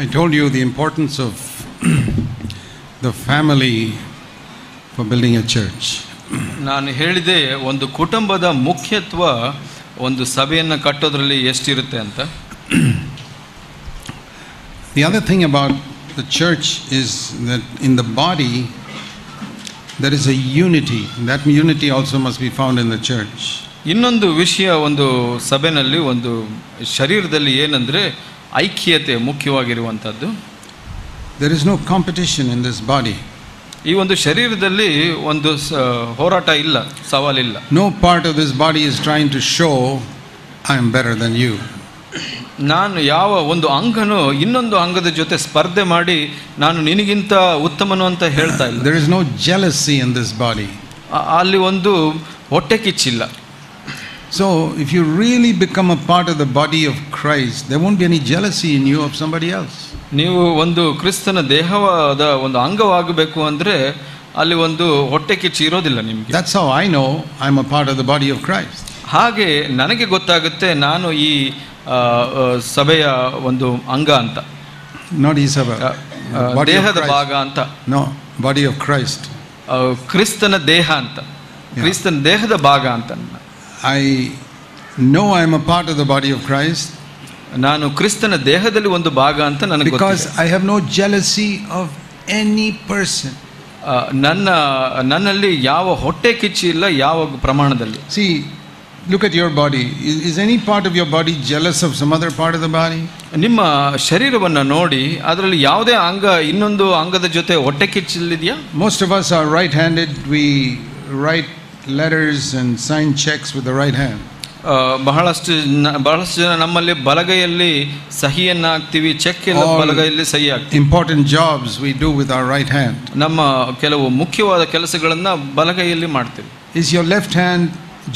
I told you the importance of the family for building a church. ನಾನು ಹೇಳಿದೆ ಒಂದು ಕುಟುಂಬದ ಮುಖ್ಯತ್ವ ಒಂದು ಸಭೆಯನ್ನು ಕಟ್ಟೋದ್ರಲ್ಲಿ ಎಷ್ಟಿರುತ್ತೆ ಅಂತ The other thing about the church is that in the body there is a unity. That unity also must be found in the church. ಇನ್ನೊಂದು ವಿಷಯ ಒಂದು ಸಭೆನಲ್ಲಿ ಒಂದು ಶರೀರದಲ್ಲಿ ಏನಂದ್ರೆ ಐಕ್ಯತೆ ಮುಖ್ಯವಾಗಿರುವಂಥದ್ದು. There is no competition in this body ಈ ಒಂದು ಶರೀರದಲ್ಲಿ ಒಂದು ಹೋರಾಟ ಇಲ್ಲ ಸವಾಲಿಲ್ಲ. No part of this body is trying to show I am better than you ನಾನು ಯಾವ ಒಂದು ಅಂಗನು ಇನ್ನೊಂದು ಅಂಗದ ಜೊತೆ ಸ್ಪರ್ಧೆ ಮಾಡಿ ನಾನು ನಿನಗಿಂತ ಉತ್ತಮನು ಅಂತ ಹೇಳ್ತಾ ಇಲ್ಲ. There is no jealousy in this body. ಆ- ಅಲ್ಲಿ ಒಂದು ಹೊಟ್ಟೆ ಕಿಚ್ಚಿಲ್ಲ. So, if you really become a part of the body of Christ, there won't be any jealousy in you of somebody else. ನೀವು ಒಂದು ಕ್ರಿಸ್ತನ ದೇಹವಾದ ಒಂದು ಅಂಗವಾಗಬೇಕು ಅಂದ್ರೆ ಅಲ್ಲಿ ಒಂದು ಹೊಟ್ಟೆ ಕಿಚ್ಚು ಇರೋದಿಲ್ಲ ನಿಮಗೆ That's how I know I'm a part of the body of Christ. ಹಾಗೆ ನನಗೆ ಗೊತ್ತಾಗುತ್ತೆ ನಾನು ಈ ಆ, ಆ, ಸಭೆಯ ಒಂದು ಅಂಗ ಅಂತ Not Isabel. ಆ, ಆ, Body of ದೇಹದ Christ. ಭಾಗ ಅಂತ No, body of Christ. ಆ, ಕ್ರಿಸ್ತನ ದೇಹ ಅಂತ ಕ್ರಿಸ್ತನ ದೇಹದ ಭಾಗ ಅಂತ I know I'm a part of the body of Christ ನಾನು ಕ್ರಿಸ್ತನ ದೇಹದಲ್ಲಿ ಒಂದು ಭಾಗ ಅಂತ ನನಗೆ because ಗೊತ್ತಿದೆ. I have no jealousy of any person. ಆ, ನನ್ನ ನನ್ನಲ್ಲಿ ಯಾವ ಹೊಟ್ಟೆ ಕಿಚ್ಚು ಇಲ್ಲ ಯಾವ ಪ್ರಮಾಣದಲ್ಲಿ See, look at your body. Is, is any part of your body jealous of some other part of the body? ನಿಮ್ಮ ಶರೀರವನ್ನು ನೋಡಿ ಅದರಲ್ಲಿ ಯಾವುದೇ ಅಂಗ ಇನ್ನೊಂದು ಅಂಗದ ಜೊತೆ ಹೊಟ್ಟೆ ಕಿಚ್ಚಿಲ್ಲಿದೆಯಾ Most of us are right handed. We write letters and sign checks with the right hand. ಆ, ಬಹಳಷ್ಟು ಜನ ಬಹಳಷ್ಟು ಜನ ನಮ್ಮಲ್ಲಿ ಬಲಗೈಯಲ್ಲಿ ಸಹಿಯನ್ನ ಹಾಕ್ತಿವಿ ಚೆಕ್ ಎಲ್ಲ All- ಬಲಗೈಯಲ್ಲಿ ಸಹಿ ಹಾಕ್ತಿವಿ Important jobs we do with our right hand. ನಮ್ಮ ಕೆಲವು ಮುಖ್ಯವಾದ ಕೆಲಸಗಳನ್ನ ಬಲಗೈಯಲ್ಲಿ ಮಾಡ್ತೀವಿ Is your left hand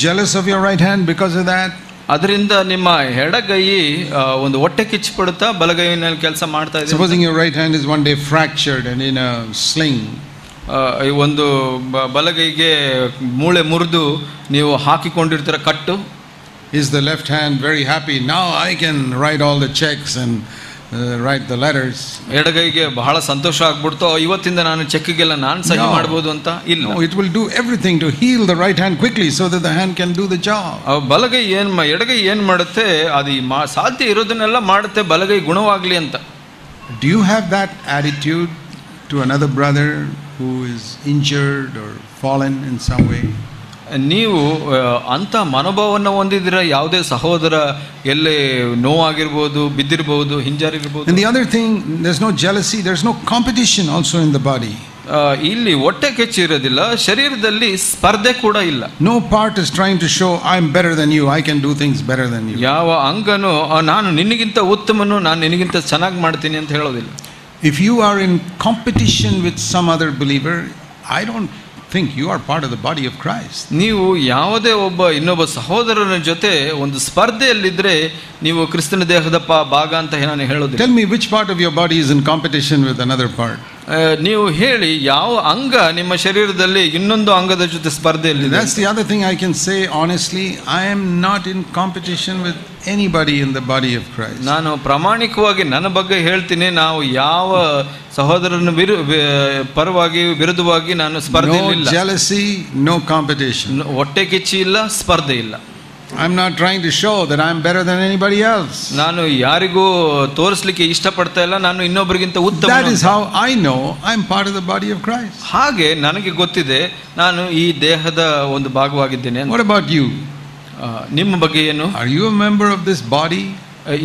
jealous of your right hand because of that? ಅದರಿಂದ ನಿಮ್ಮ ಎಡಗೈ ಆ, ಒಂದು ಹೊಟ್ಟೆ ಕಿಚ್ಚು ಪಡುತ್ತಾ ಬಲಗೈನಲ್ಲಿ ಕೆಲಸ ಮಾಡ್ತಾ ಇದೆ Supposing your right hand is one day fractured and in a sling, ಈ ಈ ಒಂದು ಬಲಗೈಗೆ ಮೂಳೆ ಮುರಿದು ನೀವು ಹಾಕಿಕೊಂಡಿರ್ತೀರ ಕಟ್ಟು? Is the left hand very happy ನಾವು I can write all the cheques and write the letters ಎಡಗೈಗೆ ಬಹಳ ಸಂತೋಷ ಆಗ್ಬಿಡ್ತು. ಇವತ್ತಿಂದ ನಾನು ಚೆಕ್ಗೆಲ್ಲ ನಾನು ಸಹಿ ಮಾಡ್ಬೋದು ಅಂತ ಇಲ್ no it will do everything to heal the right hand quickly so that the hand can do the job ಬಲಗೈ ಏನು ಎಡಗೈ ಏನು ಮಾಡುತ್ತೆ? ಅದು ಮಾ ಸಾಧ್ಯ ಇರೋದನ್ನೆಲ್ಲ ಮಾಡುತ್ತೆ ಬಲಗೈ ಗುಣವಾಗಲಿ ಅಂತ. Do you have that attitude to another brother who is injured or fallen in some way ನೀವು ಅಂಥ ಮನೋಭಾವವನ್ನು ಹೊಂದಿದ್ರೆ ಯಾವುದೇ ಸಹೋದರ ಎಲ್ಲಿ ನೋವಾಗಿರ್ಬೋದು ಬಿದ್ದಿರ್ಬೋದು ಹಿಂಜಾರಿರ್ಬೋದು? The other thing there's no jealousy there's no competition also in the body ಇಲ್ಲಿ ಹೊಟ್ಟೆ ಕೆಚ್ಚು ಇರೋದಿಲ್ಲ ಶರೀರದಲ್ಲಿ ಸ್ಪರ್ಧೆ ಕೂಡ ಇಲ್ಲ. No part is trying to show I am better than you I can do things better than you ಯಾವ ಅಂಗನು ನಾನು ನಿನಗಿಂತ ಉತ್ತಮನು ನಾನು ನಿನಗಿಂತ ಚೆನ್ನಾಗಿ ಮಾಡ್ತೀನಿ ಅಂತ ಹೇಳೋದಿಲ್ಲ. If you are in competition with some other believer, I don't think you are part of the body of Christ. ನೀವು ಯಾವುದೇ ಒಬ್ಬ ಇನ್ನೊಬ್ಬ ಸಹೋದರನ ಜೊತೆ ಒಂದು ಸ್ಪರ್ಧೆಯಲ್ಲಿದ್ರೆ ನೀವು ಕ್ರಿಸ್ತನ ದೇಹದ ಭಾಗ ಅಂತ ನಾನು ಹೇಳೋದಿಲ್ಲ Tell me which part of your body is in competition with another part. ನೀವು ಹೇಳಿ ಯಾವ ಅಂಗ ನಿಮ್ಮ ಶರೀರದಲ್ಲಿ ಇನ್ನೊಂದು ಅಂಗದ ಜೊತೆ ಸ್ಪರ್ಧೆಯಲ್ಲಿದೆ? That's the I thing I honestly I honestly. Not in competition with anybody in the body of Christ. ನಾನು ಪ್ರಾಮಾಣಿಕವಾಗಿ ನನ್ನ ಬಗ್ಗೆ ಹೇಳ್ತೀನಿ. ನಾವು ಯಾವ ಸಹೋದರನ ವಿರು ಪರವಾಗಿ ವಿರುದ್ಧವಾಗಿ ನಾನು ಸ್ಪರ್ಧೆ ಜಾಲಸಿ ನೋ ಕಾಂಪಿಟೇಷನ್ ಹೊಟ್ಟೆ ಕಿಚ್ಚಿ ಇಲ್ಲ ಸ್ಪರ್ಧೆ ಇಲ್ಲ. I'm not trying to show that I'm better than anybody else. ನಾನು ಯಾರಿಗೂ ತೋರಿಸ್ಲಿಕ್ಕೆ ಇಷ್ಟಪಡ್ತಾ ಇಲ್ಲ ನಾನು ಇನ್ನೊಬ್ಬರಿಗಿಂತ ಉತ್ತಮ That is how I know I'm part of the body of Christ. ಹಾಗೆ ನನಗೆ ಗೊತ್ತಿದೆ ನಾನು ಈ ದೇಹದ ಒಂದು ಭಾಗವಾಗಿದ್ದೇನೆ ಅಂತ. What about you? ಆ, ನಿಮ್ಮ ಬಗ್ಗೆ ಏನು Are you a member of this body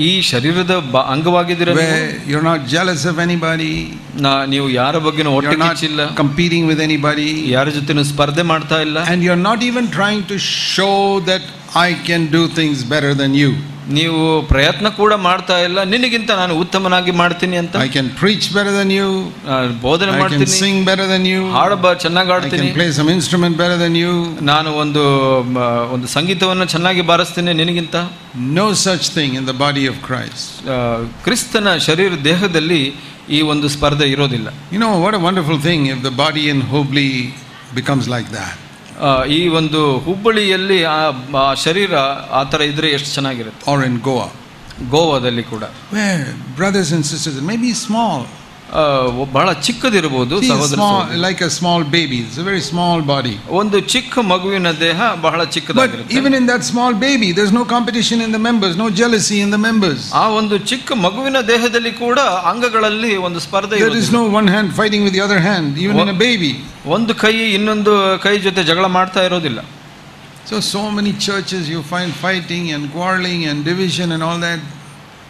ಈ ಶರೀರದ ಬ- ಅಂಗವಾಗಿದ್ದೀರ ನೀವು? where you're not jealous of anybody? ನಾ- ನೀವು ಯಾರ ಬಗ್ಗೆನೂ ಹೊಟ್ಟೆ You're not ಕಿಚ್ಚಿಲ್ಲ competing with anybody? ಯಾರ ಜೊತೆನೂ ಸ್ಪರ್ಧೆ ಮಾಡ್ತಾ ಇಲ್ಲ And you're not even trying to show that I can do things better than you. ನೀವು ಪ್ರಯತ್ನ ಕೂಡ ಮಾಡ್ತಾ ಇಲ್ಲ ನಿನಗಿಂತ ನಾನು ಉತ್ತಮನಾಗಿ ಮಾಡ್ತೀನಿ ಅಂತ I can preach better than you. ಆ, ಬೋಧನೆ I can ಮಾಡ್ತೀನಿ sing better than you. ಹಾಡು ಬ ಚೆನ್ನಾಗಿ I ಆಡ್ತೀನಿ can play some instrument better than you. ನಾನು ಒಂದು ಮ, ಒಂದು ಸಂಗೀತವನ್ನು ಚೆನ್ನಾಗಿ ಬಾರಿಸ್ತೀನಿ ನಿನಗಿಂತ No such thing in the body of Christ. ಆ, ಕ್ರಿಸ್ತನ ಶರೀರ ದೇಹದಲ್ಲಿ ಈ ಒಂದು ಸ್ಪರ್ಧೆ ಇರೋದಿಲ್ಲ You know, what a wonderful thing if the body in Hubli becomes like that. ಈ ಒಂದು ಹುಬ್ಬಳ್ಳಿಯಲ್ಲಿ ಆ ಶರೀರ ಆ ಥರ ಇದ್ರೆ ಎಷ್ಟು ಚೆನ್ನಾಗಿರುತ್ತೆ? ಆರ್ ಇನ್ ಗೋವಾ ಗೋವಾದಲ್ಲಿ ಕೂಡ. Brothers and sisters may be small ಬಹಳ ಚಿಕ್ಕದಿರಬಹುದು see, a ಸಹೋದರ small, ಸಹೋದರಿ. like a small baby. It's a very small body. ಒಂದು ಚಿಕ್ಕ ಮಗುವಿನ ದೇಹ ಬಹಳ But ಚಿಕ್ಕದಾಗಿರುತ್ತೆ even in that small baby, there's no competition in the members, no jealousy in the members. ಆ ಒಂದು ಚಿಕ್ಕ ಮಗುವಿನ ದೇಹದಲ್ಲಿ ಕೂಡ ಅಂಗಗಳಲ್ಲಿ ಒಂದು ಸ್ಪರ್ಧೆ There is ಇರುವುದಿಲ್ಲ. no one hand fighting with the other hand, even in a baby. ಒಂದು ಕೈ ಇನ್ನೊಂದು ಕೈ ಜೊತೆ ಜಗಳ ಮಾಡ್ತಾ ಇರೋದಿಲ್ಲ So, so many churches you find fighting and quarreling and division and all that.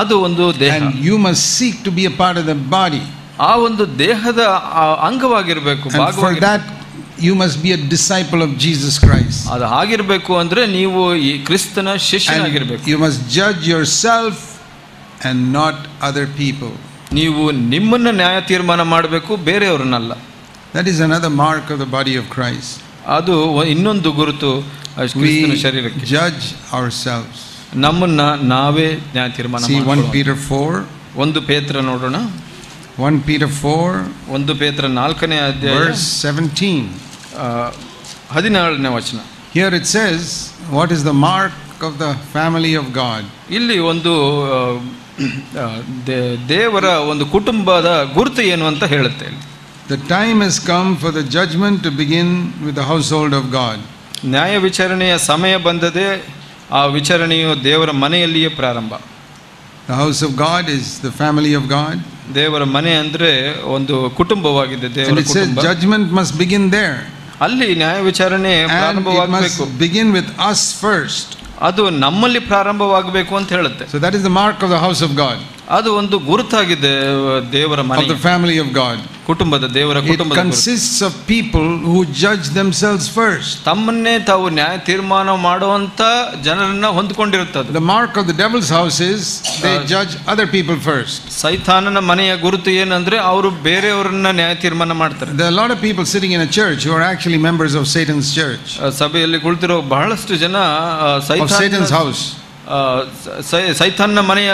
ಅದು ಒಂದು ದೇಹ. You must seek to be a part of the body ಆ ಒಂದು ದೇಹದ ಅಂಗವಾಗಿರಬೇಕು you must be a disciple of Jesus Christ ಅದು ಆಗಿರಬೇಕು ಅಂದ್ರೆ ನೀವು ಈ ಕ್ರಿಸ್ತನ ಶಿಷ್ಯನಾಗಿರಬೇಕು. You must judge yourself and not other people ನೀವು ನಿಮ್ಮನ್ನ ನ್ಯಾಯ ತೀರ್ಮಾನ ಮಾಡಬೇಕು ಬೇರೆಯವರನ್ನಲ್ಲ. That is another mark of the body of Christ ಅದು ಇನ್ನೊಂದು ಗುರುತು ಕ್ರಿಸ್ತನ ಶರೀರಕ್ಕೆ. ಜಡ್ಜ್ ಅವರ್ ಸೆಲ್ಫ್ ನಮ್ಮನ್ನ ನಾವೇ ನ್ಯಾಯ ತೀರ್ಮಾನ See 1 ಫೋರ್ Peter 4. ಒಂದು ಪೇತ್ರ ನೋಡೋಣ 1 Peter 4, ಒಂದು ಪೇತ್ರ ನಾಲ್ಕನೇ ಅಧ್ಯಾಯ verse 17. ಆ, ಹದಿನೇಳನೇ ವಚನ here it says what is the mark of the family of God ಇಲ್ಲಿ ಒಂದು ದೇವರ ಒಂದು ಕುಟುಂಬದ ಗುರುತು ಏನು ಅಂತ ಹೇಳುತ್ತೆ the time is come for the the to to with the the household of God. ನ್ಯಾಯ ವಿಚಾರಣೆಯ ಸಮಯ ಬಂದದೆ ಆ ವಿಚಾರಣೆಯು ದೇವರ ಮನೆಯಲ್ಲಿಯೇ ಪ್ರಾರಂಭ The house of God is the family of God. ದೇವರ ಮನೆ ಅಂದ್ರೆ ಒಂದು ಕುಟುಂಬವಾಗಿದೆ And ದೇವರ it says ಕುಟುಂಬ judgment must begin there. ಅಲ್ಲಿ ನ್ಯಾಯ ವಿಚಾರಣೆ And it ಪ್ರಾರಂಭವಾಗಬೇಕು must begin with us first. ಅದು ನಮ್ಮಲ್ಲಿ ಪ್ರಾರಂಭವಾಗಬೇಕು ಅಂತ ಹೇಳುತ್ತೆ So that is the mark of the house of God, ಅದು ಒಂದು ಗುರುತಾಗಿದೆ ದೇವರ ಫ್ಯಾಮಿಲಿ ಮನೆ family of God. ಕುಟುಂಬದ ದೇವರ ಕುಟುಂಬ consists of people who judge themselves first. ತಮ್ಮನ್ನೇ ತಾವು ನ್ಯಾಯ ತೀರ್ಮಾನ ಮಾಡುವಂತ ಜನರನ್ನ ಹೊಂದ್ಕೊಂಡಿರುತ್ತದೆ mark of the devil's house is they judge other people first. ಸೈತಾನನ ಮನೆಯ ಗುರುತು ಏನಂದ್ರೆ ಅವರು ಬೇರೆಯವರನ್ನ ನ್ಯಾಯ ತೀರ್ಮಾನ ಮಾಡ್ತಾರೆ the lot a lot of people sitting in a church who are actually members of Satan's church, ಆ, ಸಭೆಯಲ್ಲಿ ಕುಳಿತಿರೋ ಬಹಳಷ್ಟು ಜನ ಆ, of ಸೈತನ್ನ ಮನೆಯ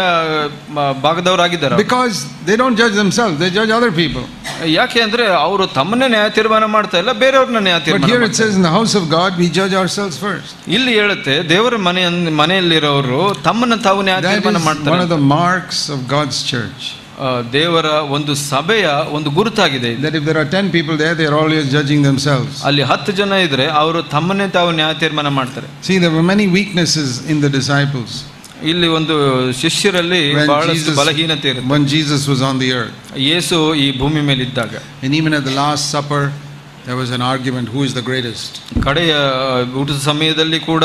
ಭಾಗದವರಾಗಿದ್ದಾರೆ because they don't judge themselves they judge other people ಯಾಕೆ ಅಂದ್ರೆ ಅವರು ತಮ್ಮನ್ನೇ ನ್ಯಾಯ ತೀರ್ಮಾನ ಮಾಡ್ತಾ ಇಲ್ಲ ಬೇರೆಯವ್ರನ್ನ ನ್ಯಾಯ ತೀರ್ಮಾನ in house of God we judge ourselves first ಇಲ್ಲಿ ಹೇಳುತ್ತೆ ದೇವರ ಮನೆಯ ಮನೆಯಲ್ಲಿರೋರು ತಮ್ಮನ್ನ ತಾವು ನ್ಯಾಯ ತೀರ್ಮಾನ ಮಾಡ್ತಾರೆ ಮಾರ್ಕ್ಸ್ ಆಫ್ ಗಾಡ್ಸ್ ಚರ್ಚ್ ದೇವರ ಒಂದು ಸಭೆಯ ಒಂದು ಗುರುತಾಗಿದೆ. ಪೀಪಲ್ ಜಜಿಂಗ್ ಅಲ್ಲಿ ಹತ್ತು ಜನ ಇದ್ರೆ ಅವರು ತಮ್ಮನ್ನೇ ತಾವು ನ್ಯಾಯ ತೀರ್ಮಾನ ಮಾಡ್ತಾರೆ. Many weakness in the disciples ಇಲ್ಲಿ ಒಂದು ಶಿಷ್ಯರಲ್ಲಿ ಬಹಳಷ್ಟು ಬಲಹೀನತೆ ಇರುತ್ತೆ. Jesus was on the earth ಯೇಸು ಈ ಭೂಮಿ ಮೇಲೆ ಇದ್ದಾಗ last supper there was an argument who is the greatest. ಕಡೆಯ ಊಟದ ಸಮಯದಲ್ಲಿ ಕೂಡ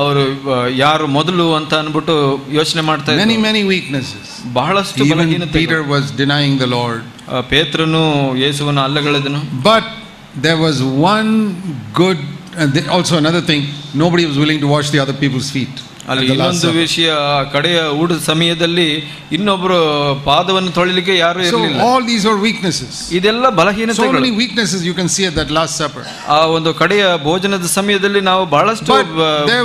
ಅವರು ಆ, ಯಾರು ಮೊದಲು ಅಂತ ಅನ್ಬಿಟ್ಟು ಯೋಚನೆ ಮಾಡ್ತಾ Many, ಇದ್ರು many weaknesses. ಬಹಳಷ್ಟು Even ಬಲಹೀನತೆ Peter was denying the Lord. ಪೇತ್ರನು ಯೇಸುವನ್ನು ಅಲ್ಲಗಳೆದನು But there was one good, and they- also another thing, nobody was willing to wash the other people's feet. ಅಲ್ಲಿ ಇನ್ನೊಂದು ವಿಷಯ ಕಡೆಯ ಊಟದ ಸಮಯದಲ್ಲಿ ಇನ್ನೊಬ್ಬರು ಪಾದವನ್ನು ತೊಳಿಲಿಕ್ಕೆ ಯಾರು ಆಲ್ ದೀಸ್ ಆರ್ ವೀಕ್ನೆಸ್ ಇದೆಲ್ಲ ಬಲಹೀನ weakness you can see that last supper ಆ ಒಂದು ಕಡೆಯ ಭೋಜನದ ಸಮಯದಲ್ಲಿ ನಾವು ಬಹಳಷ್ಟು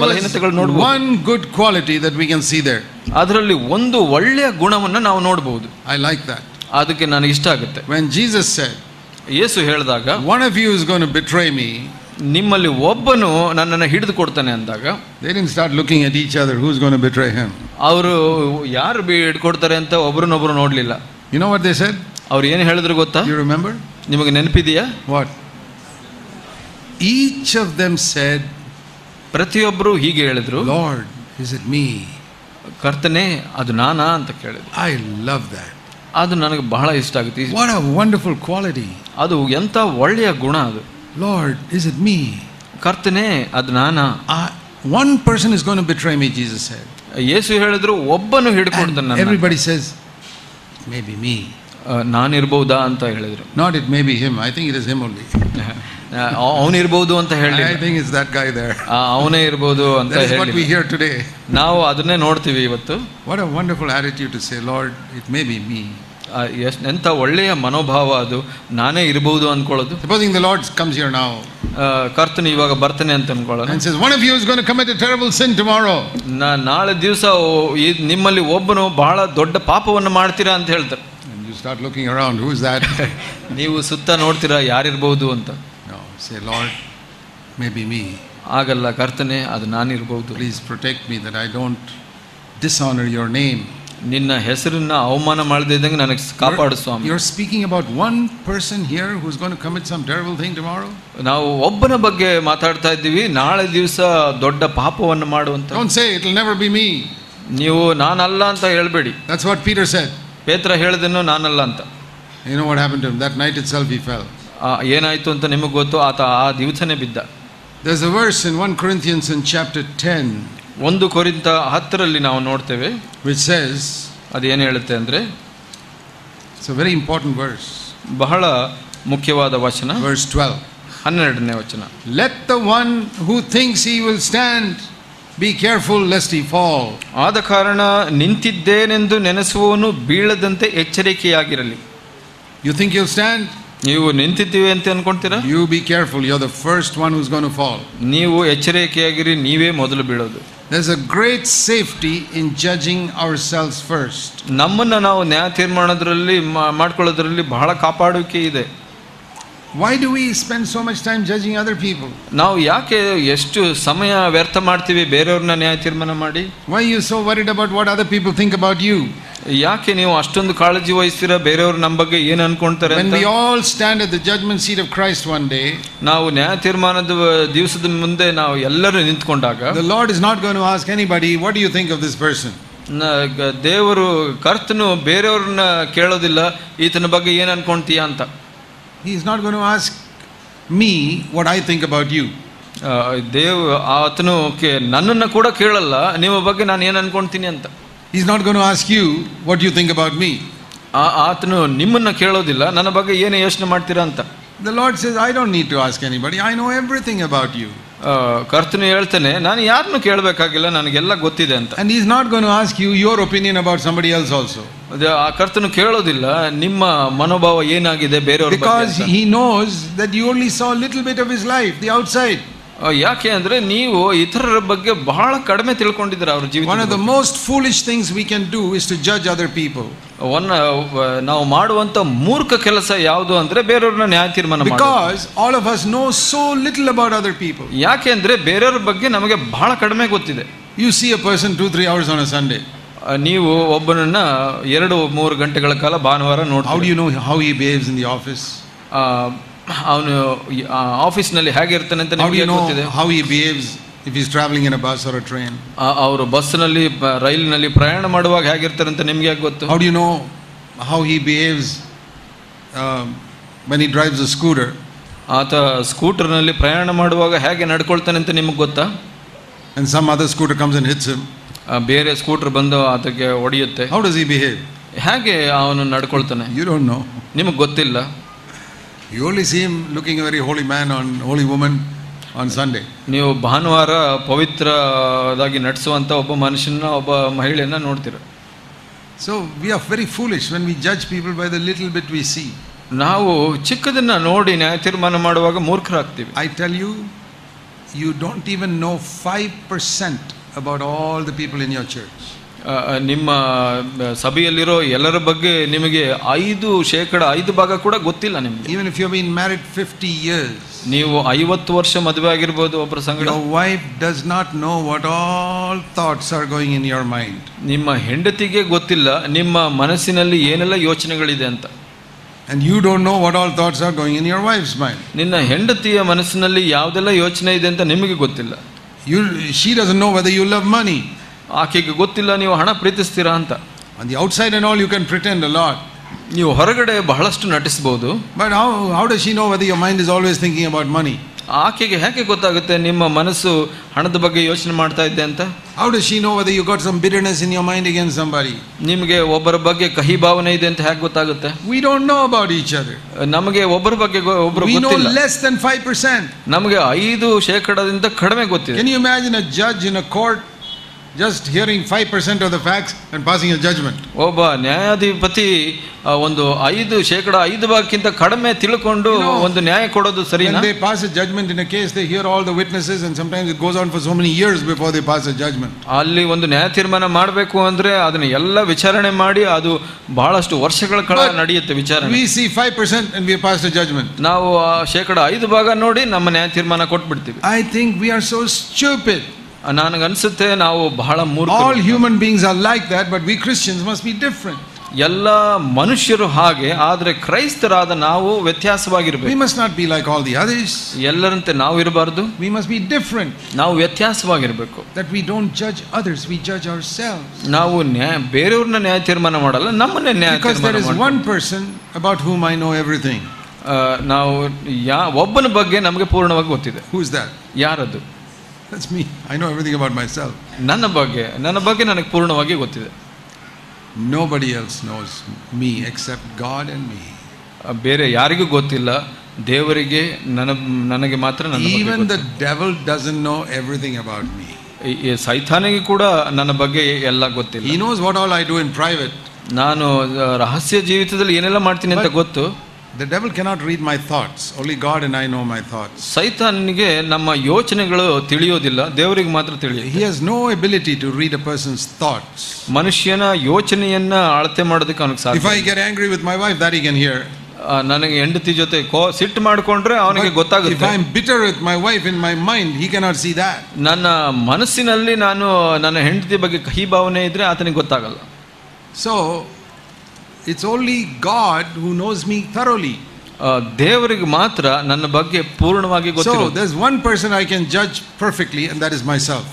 ಬಲಹೀನತೆಗಳು ನೋಡಬಹುದು one good quality that we can see there ಅದರಲ್ಲಿ ಒಂದು ಒಳ್ಳೆಯ ಗುಣವನ್ನು ನಾವು ನೋಡಬಹುದು ಐ ಲೈಕ್ ದಟ್ ಅದಕ್ಕೆ ನನಗೆ ಇಷ್ಟ ಆಗುತ್ತೆ. ವೆನ್ ಜೀಸಸ್ ಸೇಡ್ ಯೇಸು ಹೇಳಿದಾಗ one of you is gonna betray me ನಿಮ್ಮಲ್ಲಿ ಒಬ್ಬನು ನನ್ನನ್ನು ಹಿಡಿದು ಕೊಡ್ತಾನೆ ಅಂದಾಗ they start looking at each other who's gonna to betray ಅವರು ಯಾರು ಬಿ ಹಿಡಿದು ಕೊಡ್ತಾರೆ ಅಂತ ಒಬ್ಬರನ್ನೊಬ್ಬರು ನೋಡಲಿಲ್ಲ. You know what they said ಅವರು ಏನು ಹೇಳಿದ್ರು ಗೊತ್ತಾ? ಯು ರಿಮೆಂಬರ್ ನಿಮಗೆ ನೆನಪಿದೆಯಾ? What each of them said ಪ್ರತಿಯೊಬ್ಬರು ಹೀಗೆ ಹೇಳಿದ್ರು. ಲಾರ್ಡ್ ಇಸ್ ಇಟ್ ಮೀ ಕರ್ತನೆ ಅದು ನಾನಾ ಅಂತ ಕೇಳಿದ್ರು. ಐ ಲವ್ ದಟ್ ಅದು ನನಗೆ ಬಹಳ ಇಷ್ಟ ಆಗುತ್ತೆ. ವಾಟ್ ಎ ವಂಡರ್ಫುಲ್ ಕ್ವಾಲಿಟಿ ಅದು ಎಂತ ಒಳ್ಳೆಯ ಗುಣ ಅದು. Lord, is it me? ಕರ್ತನೆ ಅದು ನಾನಾ I, one person is going to betray me, Jesus said. ಯೇಸು ಹೇಳಿದ್ರು ಒಬ್ಬನು ಹಿಡ್ಕೊಡ್ತಾನೆ And ನನ್ನ everybody says, maybe me. ಆ, ನಾನಿರ್ಬಹುದಾ ಅಂತ ಹೇಳಿದ್ರು Not it may be him. I think it is him only. ಅವನಿರ್ಬೋದು ಅಂತ ಹೇಳಿ I think it's that guy there. ಅವನೇ ಇರ್ಬೋದು ಅಂತ That is what we ಹೇಳಿ hear today. ನಾವು ಅದನ್ನೇ ನೋಡ್ತೀವಿ ಇವತ್ತು What a wonderful attitude to say, Lord, it may be me. ಆ, ಎಂಥ ಎಂತ ಒಳ್ಳೆಯ ಮನೋಭಾವ ಅದು. ನಾನೇ ಇರಬಹುದು ಅಂದ್ಕೊಳ್ಳೋದು. Supposing the Lord comes your ನಾವು ಕರ್ತನ ಇವಾಗ ಬರ್ತಾನೆ ಅಂತ ಅನ್ಕೊಳ್ಳೋಣ and One of you is gonna commit a terrible sin tomorrow. ನಾ ನಾಳೆ ದಿವಸ ನಿಮ್ಮಲ್ಲಿ ಒಬ್ಬನು ಬಹಳ ದೊಡ್ಡ ಪಾಪವನ್ನು ಮಾಡ್ತೀರಾ ಅಂತ ಹೇಳ್ತಾರೆ. You start looking around around, is that? ನೀವು ಸುತ್ತ ನೋಡ್ತೀರಾ ಯಾರಿರ್ಬೋದು ಅಂತ. No, say, may be me ಆಗಲ್ಲ ಕರ್ತನೆ ಅದು ನಾನಿರ್ಬೋದು. Please protect me that I don't dishonor your name. ನಿನ್ನ ಹೆಸರನ್ನ ಅವಮಾನ ಮಾಡದೇ ಇದ್ದಂಗೆ ನನಗೆ ಕಾಪಾಡು ಸ್ವಾಮಿ You're speaking about one person here who's going to commit some terrible thing tomorrow? ನಾವು ಒಬ್ಬನ ಬಗ್ಗೆ ಮಾತಾಡ್ತಾ ಇದ್ದೀವಿ ನಾಳೆ ದಿವಸ ದೊಡ್ಡ ಪಾಪವನ್ನು ಮಾಡುವಂತ Don't say it'll never be me. ನೀವು ನಾನಲ್ಲ ಅಂತ ಹೇಳ್ಬೇಡಿ That's what Peter said. ಪೇತ್ರ ಹೇಳಿದನು ನಾನಲ್ಲ ಅಂತ You know what happened to him? That night itself he fell. ಆ, ಏನಾಯ್ತು ಅಂತ ನಿಮಗೆ ಗೊತ್ತು ಆತ ಆ ದಿವಸನೇ ಬಿದ್ದ There's a verse in 1 Corinthians in chapter 10 ಒಂದು ಕೊರಿಂತ ಹತ್ತರಲ್ಲಿ ನಾವು ನೋಡ್ತೇವೆ. ವಿಚ್ ಸೇಸ್ ಅದು ಏನು ಹೇಳುತ್ತೆ ಅಂದರೆ? It's a very important words ಬಹಳ ಮುಖ್ಯವಾದ ವಚನ. ವರ್ಸ್ ಟ್ವೆಲ್ ಹನ್ನೆರಡನೇ ವಚನ. Let the one who thinks he will stand be careful lest he fall ಆದ ಕಾರಣ ನಿಂತಿದ್ದೇನೆಂದು ನೆನೆಸುವವನು ಬೀಳದಂತೆ ಎಚ್ಚರಿಕೆಯಾಗಿರಲಿ. ಯು ಥಿಂಕ್ ಯು ಸ್ಟ್ಯಾಂಡ್ ನೀವು ನಿಂತಿದ್ದೀವಿ ಅಂತ ಅನ್ಕೊಂತೀರಾ? You be careful you are the first one who's gonna to fall ನೀವು ಎಚ್ಚರಿಕೆಯಾಗಿರಿ ನೀವೇ ಮೊದಲು ಬೀಳೋದು. There is a great safety in judging our selves first ನಮ್ಮನ್ನ ನಾವು ನ್ಯಾಯ ತೀರ್ಮಾನದರಲ್ಲಿ ಮಾಡಿಕೊಳ್ಳೋದರಲ್ಲಿ ಬಹಳ ಕಾಪಾಡುವಿಕೆ ಇದೆ. Why do we spend so much time judging other people? ನಾವು ಯಾಕೆ ಎಷ್ಟು ಸಮಯ ವ್ಯರ್ಥ ಮಾಡ್ತೀವಿ ಬೇರೆಯವ್ರನ್ನ ನ್ಯಾಯ ತೀರ್ಮಾನ ಮಾಡಿ Why are you so worried about what other people think about you? ಯಾಕೆ ನೀವು ಅಷ್ಟೊಂದು ಕಾಳಜಿ ವಹಿಸ್ತೀರಾ ಬೇರೆಯವ್ರು ನಮ್ಮ ಬಗ್ಗೆ ಏನ್ ಅನ್ಕೊಂತಾರೆ When ಅಂತ we all stand at the judgment seat of Christ one day, ನಾವು ನ್ಯಾಯ ತೀರ್ಮಾನದ ದಿವಸದ ಮುಂದೆ ನಾವು ಎಲ್ಲರೂ ನಿಂತ್ಕೊಂಡಾಗ the Lord is not going to ask anybody, What do you think of this person? ನ- ಗ- ದೇವರು ಕರ್ತನು ಬೇರೆಯವ್ರನ್ನ ಕೇಳೋದಿಲ್ಲ ಈತನ ಬಗ್ಗೆ ಏನ್ ಅನ್ಕೊಂತೀಯ ಅಂತ He's not going to ask me what I think about you. ಆ, ದೇವ್ ಆತನು ಕೆ- ನನ್ನನ್ನ ಕೂಡ ಕೇಳಲ್ಲ ನಿಮ್ಮ ಬಗ್ಗೆ ನಾನು ಏನ್ ಅನ್ಕೊಂತೀನಿ ಅಂತ He's not going to ask you what you think about me. ಆ- ಆತನು ನಿಮ್ಮನ್ನ ಕೇಳೋದಿಲ್ಲ ನನ್ನ ಬಗ್ಗೆ ಏನು ಯೋಚನೆ ಮಾಡ್ತೀರಾ ಅಂತ The Lord says, I don't need to ask anybody. I know everything about you. ಕರ್ತನು ಹೇಳ್ತಾನೆ ನಾನು ಯಾರನ್ನು ಕೇಳಬೇಕಾಗಿಲ್ಲ ನನಗೆಲ್ಲ ಗೊತ್ತಿದೆ ಅಂತ and he's not going ask you your opinion about about else also ಆ ಕರ್ತನು ಕೇಳೋದಿಲ್ಲ ನಿಮ್ಮ ಮನೋಭಾವ ಏನಾಗಿದೆ ಬೇರೆಯವ್ರ because he knows that you only saw little bit of little life the outside. ಆ, ಯಾಕೆ ಅಂದ್ರೆ ನೀವು ಇತರರ ಬಗ್ಗೆ ಬಹಳ ಕಡಿಮೆ ತಿಳ್ಕೊಂಡಿದ್ದೀರ ಅವ್ರ ಜೀವನ One of the most foolish things we can do is to judge other people. ಒನ್ನ ನಾವು ಮಾಡುವಂತ ಮೂರ್ಖ ಕೆಲಸ ಯಾವುದು ಅಂದ್ರೆ ಬೇರೆಯವ್ರನ್ನ ನ್ಯಾಯ ತೀರ್ಮಾನ ಮಾಡೋದು. All all of us know so little about other people. ಯಾಕೆ ಅಂದ್ರೆ ಬೇರೆಯವ್ರ ಬಗ್ಗೆ ನಮಗೆ ಬಹಳ ಕಡಿಮೆ ಗೊತ್ತಿದೆ you see a person two, three hours on a Sunday ನೀವು ಒಬ್ಬನನ್ನ ಎರಡು ಮೂರು ಗಂಟೆಗಳ ಕಾಲ ಭಾನುವಾರ ನೋಡಿ how you you know how he behaves in the office? ಅವನು ಆಫೀಸ್ನಲ್ಲಿ ಹೇಗಿರ್ತಾನೆ ಅಂತ ಇರ್ತಾನೆ ಅಂತ ನಿಮಗೆ you know ಗೊತ್ತಿದೆ how he behaves if he's traveling in a bus or a train? ಅವರು ಬಸ್ನಲ್ಲಿ ಬ- ರೈಲಿನಲ್ಲಿ ಪ್ರಯಾಣ ಮಾಡುವಾಗ ಹೇಗಿರ್ತಾರೆ ಅಂತ ನಿಮ್ಗೆ ಯಾಕೆ ಗೊತ್ತು How do you know how he behaves um, when he drives a scooter? ಆತ ಸ್ಕೂಟರ್ನಲ್ಲಿ ಪ್ರಯಾಣ ಮಾಡುವಾಗ ಹೇಗೆ ನಡ್ಕೊಳ್ತಾನೆ ಅಂತ ನಿಮಗೆ ಗೊತ್ತಾ And some other scooter comes and hits him. ಆ, ಬೇರೆ ಸ್ಕೂಟರ್ ಬಂದು ಆತಗೆ ಹೊಡೆಯುತ್ತೆ How does he behave? ಹೇಗೆ ಅವನು ನಡ್ಕೊಳ್ತಾನೆ You don't know. ನಿಮಗೆ ಗೊತ್ತಿಲ್ಲ You only see him looking a very holy man on on Sunday. ನೀವು ಭಾನುವಾರ ಪವಿತ್ರದಾಗಿ ನಡೆಸುವಂತ ಒಬ್ಬ ಮನುಷ್ಯನ ಒಬ್ಬ ಮಹಿಳೆಯನ್ನ ನೋಡ್ತೀರ So we are very foolish when we judge people by the little bit we see. ನಾವು ಚಿಕ್ಕದನ್ನ ನೋಡಿ ನ್ಯಾಯ ತೀರ್ಮಾನ ಮಾಡುವಾಗ ಮೂರ್ಖರಾಗ್ತೀವಿ I tell you, you don't even know 5% about all the people in your church. ಆ, ಆ, ನಿಮ್ಮ ಸಭೆಯಲ್ಲಿರೋ ಎಲ್ಲರ ಬಗ್ಗೆ ನಿಮಗೆ ಐದು ಶೇಕಡ ಐದು ಭಾಗ ಕೂಡ ಗೊತ್ತಿಲ್ಲ ನಿಮ್ಗೆ. Even if you been married fifty years ನೀವು ಐವತ್ತು ವರ್ಷ ಮದುವೆ ಆಗಿರ್ಬೋದು ಒಬ್ಬರ ಸಂಗಡ. Wife does not know what all thoughts are going in your mind ನಿಮ್ಮ ಹೆಂಡತಿಗೆ ಗೊತ್ತಿಲ್ಲ ನಿಮ್ಮ ಮನಸ್ಸಿನಲ್ಲಿ ಏನೆಲ್ಲ ಯೋಚನೆಗಳಿದೆ ಅಂತ. And you don't know what all thoughts are going in your wife's mind ನಿನ್ನ ಹೆಂಡತಿಯ ಮನಸ್ಸಿನಲ್ಲಿ ಯಾವುದೆಲ್ಲ ಯೋಚನೆ ಇದೆ ಅಂತ ನಿಮಗೆ ಗೊತ್ತಿಲ್ಲ. You she doesn't know whether you love money. ಆಕೆಗೆ ಗೊತ್ತಿಲ್ಲ ನೀವು ಹಣ ಪ್ರೀತಿಸ್ತೀರಾ? ಅಂತ. On the outside and all, you can pretend a lot ನೀವು ಹೊರಗಡೆ ಬಹಳಷ್ಟು ನಟಿಸ್ಬೋದು. But how how does she know whether your mind is always thinking about money ಆಕೆಗೆ ಹೇಗೆ ಗೊತ್ತಾಗುತ್ತೆ ನಿಮ್ಮ ಮನಸ್ಸು ಹಣದ ಬಗ್ಗೆ ಯೋಚನೆ ಮಾಡ್ತಾ ಇದ್ದೆ ಅಂತ. How does she know whether you got some bitterness in your mind again somebody ನಿಮಗೆ ಒಬ್ಬರ ಬಗ್ಗೆ ಕಹಿ ಭಾವನೆ ಇದೆ ಅಂತ ಹೇಗೆ ಗೊತ್ತಾಗುತ್ತೆ? We don't know about each other ನಮಗೆ ಒಬ್ಬರ ಬಗ್ಗೆ ಒಬ್ಬರು ಗೊತ್ತಿಲ್ಲ. less than 5%. ನಮಗೆ ಐದು ಶೇಕಡದಿಂದ ಕಡಿಮೆ ಗೊತ್ತಿದೆ. Can you imagine a a in a a court just hearing 5% of the facts and passing a judgment? ಒಬ್ಬ ನ್ಯಾಯಾಧಿಪತಿ ಆ, ಒಂದು ಐದು ಶೇಕಡ ಐದು ಭಾಗಕ್ಕಿಂತ ಕಡಿಮೆ ತಿಳ್ಕೊಂಡು You know, ಒಂದು ನ್ಯಾಯ ಕೊಡೋದು ಸರಿನಾ When they pass a judgment in a case, they hear all the witnesses, and sometimes it goes on for so many years before they pass a judgment. ಅಲ್ಲಿ ಒಂದು ನ್ಯಾಯ ತೀರ್ಮಾನ ಮಾಡಬೇಕು ಅಂದ್ರೆ ಅದನ್ನ ಎಲ್ಲ ವಿಚಾರಣೆ ಮಾಡಿ ಅದು ಬಹಳಷ್ಟು ವರ್ಷಗಳ ಕಾಲ But ನಡೆಯುತ್ತೆ ವಿಚಾರಣೆ We see 5% and we have passed a judgment. ನಾವು ಆ ಶೇಕಡ ಐದು ಭಾಗ ನೋಡಿ ನಮ್ಮ ನ್ಯಾಯ ತೀರ್ಮಾನ ಕೊಟ್ಬಿಡ್ತೀವಿ I think we are so stupid. ನನಗನ್ಸುತ್ತೆ ನಾವು ಬಹಳ All human human beings are like that, but we Christians must be different. ಎಲ್ಲ ಮನುಷ್ಯರು ಹಾಗೆ ಆದರೆ ಕ್ರೈಸ್ತರಾದ ನಾವು ವ್ಯತ್ಯಾಸವಾಗಿರಬೇಕು we must not be like all the others. ಎಲ್ಲರಂತೆ ನಾವು ಇರಬಾರದು ವಿ must ಬಿ different. ನಾವು ವ್ಯತ್ಯಾಸವಾಗಿರಬೇಕು That we don't judge others, we judge ourselves. ನಾವು ನ್ಯಾಯ ಬೇರೆಯವ್ರನ್ನ ನ್ಯಾಯ ತೀರ್ಮಾನ ಮಾಡಲ್ಲ ನಮ್ಮನ್ನೇ ನ್ಯಾಯ Because there ತೀರ್ಮಾನ one person one person about know everything ನಾವು ಯಾ ಒಬ್ಬನ ಬಗ್ಗೆ ನಮಗೆ ಪೂರ್ಣವಾಗಿ ಗೊತ್ತಿದೆ Who's that? ಯಾರದು that's me I know everything about myself ನನ್ನ ಬಗ್ಗೆ ನನ್ನ ಬಗ್ಗೆ ನನಗೆ ಪೂರ್ಣವಾಗಿ ಗೊತ್ತಿದೆ. Nobody else knows me except God and me ಬೇರೆ ಯಾರಿಗೂ ಗೊತ್ತಿಲ್ಲ. ದೇವರಿಗೆ ನನ್ನ ನನಗೆ ಮಾತ್ರ ನನ್ನ even the devil doesn't know everything about me ಈ ಸೈಥಾನಿಗೆ ಕೂಡ ನನ್ನ ಬಗ್ಗೆ ಎಲ್ಲ ಗೊತ್ತಿಲ್ಲ. He knows what all I do in private ನಾನು ರಹಸ್ಯ ಜೀವಿತದಲ್ಲಿ ಏನೆಲ್ಲ ಮಾಡ್ತೀನಿ ಅಂತ ಗೊತ್ತು. The devil cannot read my thoughts. Only God and I know my thoughts. ಸೈತಾನಿಗೆ ನಮ್ಮ ಯೋಚನೆಗಳು ತಿಳಿಯೋದಿಲ್ಲ ದೇವರಿಗೆ ಮಾತ್ರ ತಿಳಿಯುತ್ತೆ He has no ability to read a person's thoughts. ಮನುಷ್ಯನ ಯೋಚನೆಯನ್ನ ಅಳತೆ ಮಾಡೋದಕ್ಕೆ ಅವನಿಗೆ If ಸಾಧ್ಯ I get angry with my wife, that he can hear. ಆ, ನನಗೆ ಹೆಂಡತಿ ಜೊತೆ ಕೋ ಸಿಟ್ಟು ಮಾಡ್ಕೊಂಡ್ರೆ ಅವನಿಗೆ But if ಗೊತ್ತಾಗುತ್ತೆ I'm bitter with my wife in my mind, he cannot see that. ನನ್ನ ಮನಸ್ಸಿನಲ್ಲಿ ನಾನು ನನ್ನ ಹೆಂಡತಿ ಬಗ್ಗೆ ಕಹಿ ಭಾವನೆ ಇದ್ರೆ ಆತನಿಗೆ ಗೊತ್ತಾಗಲ್ಲ So, it's only God who knows me thoroughly. ಆ, ದೇವರಿಗೆ ಮಾತ್ರ ನನ್ನ ಬಗ್ಗೆ ಪೂರ್ಣವಾಗಿ So, ಗೊತ್ತಿರೋದು there's one person I can judge perfectly, and that is myself.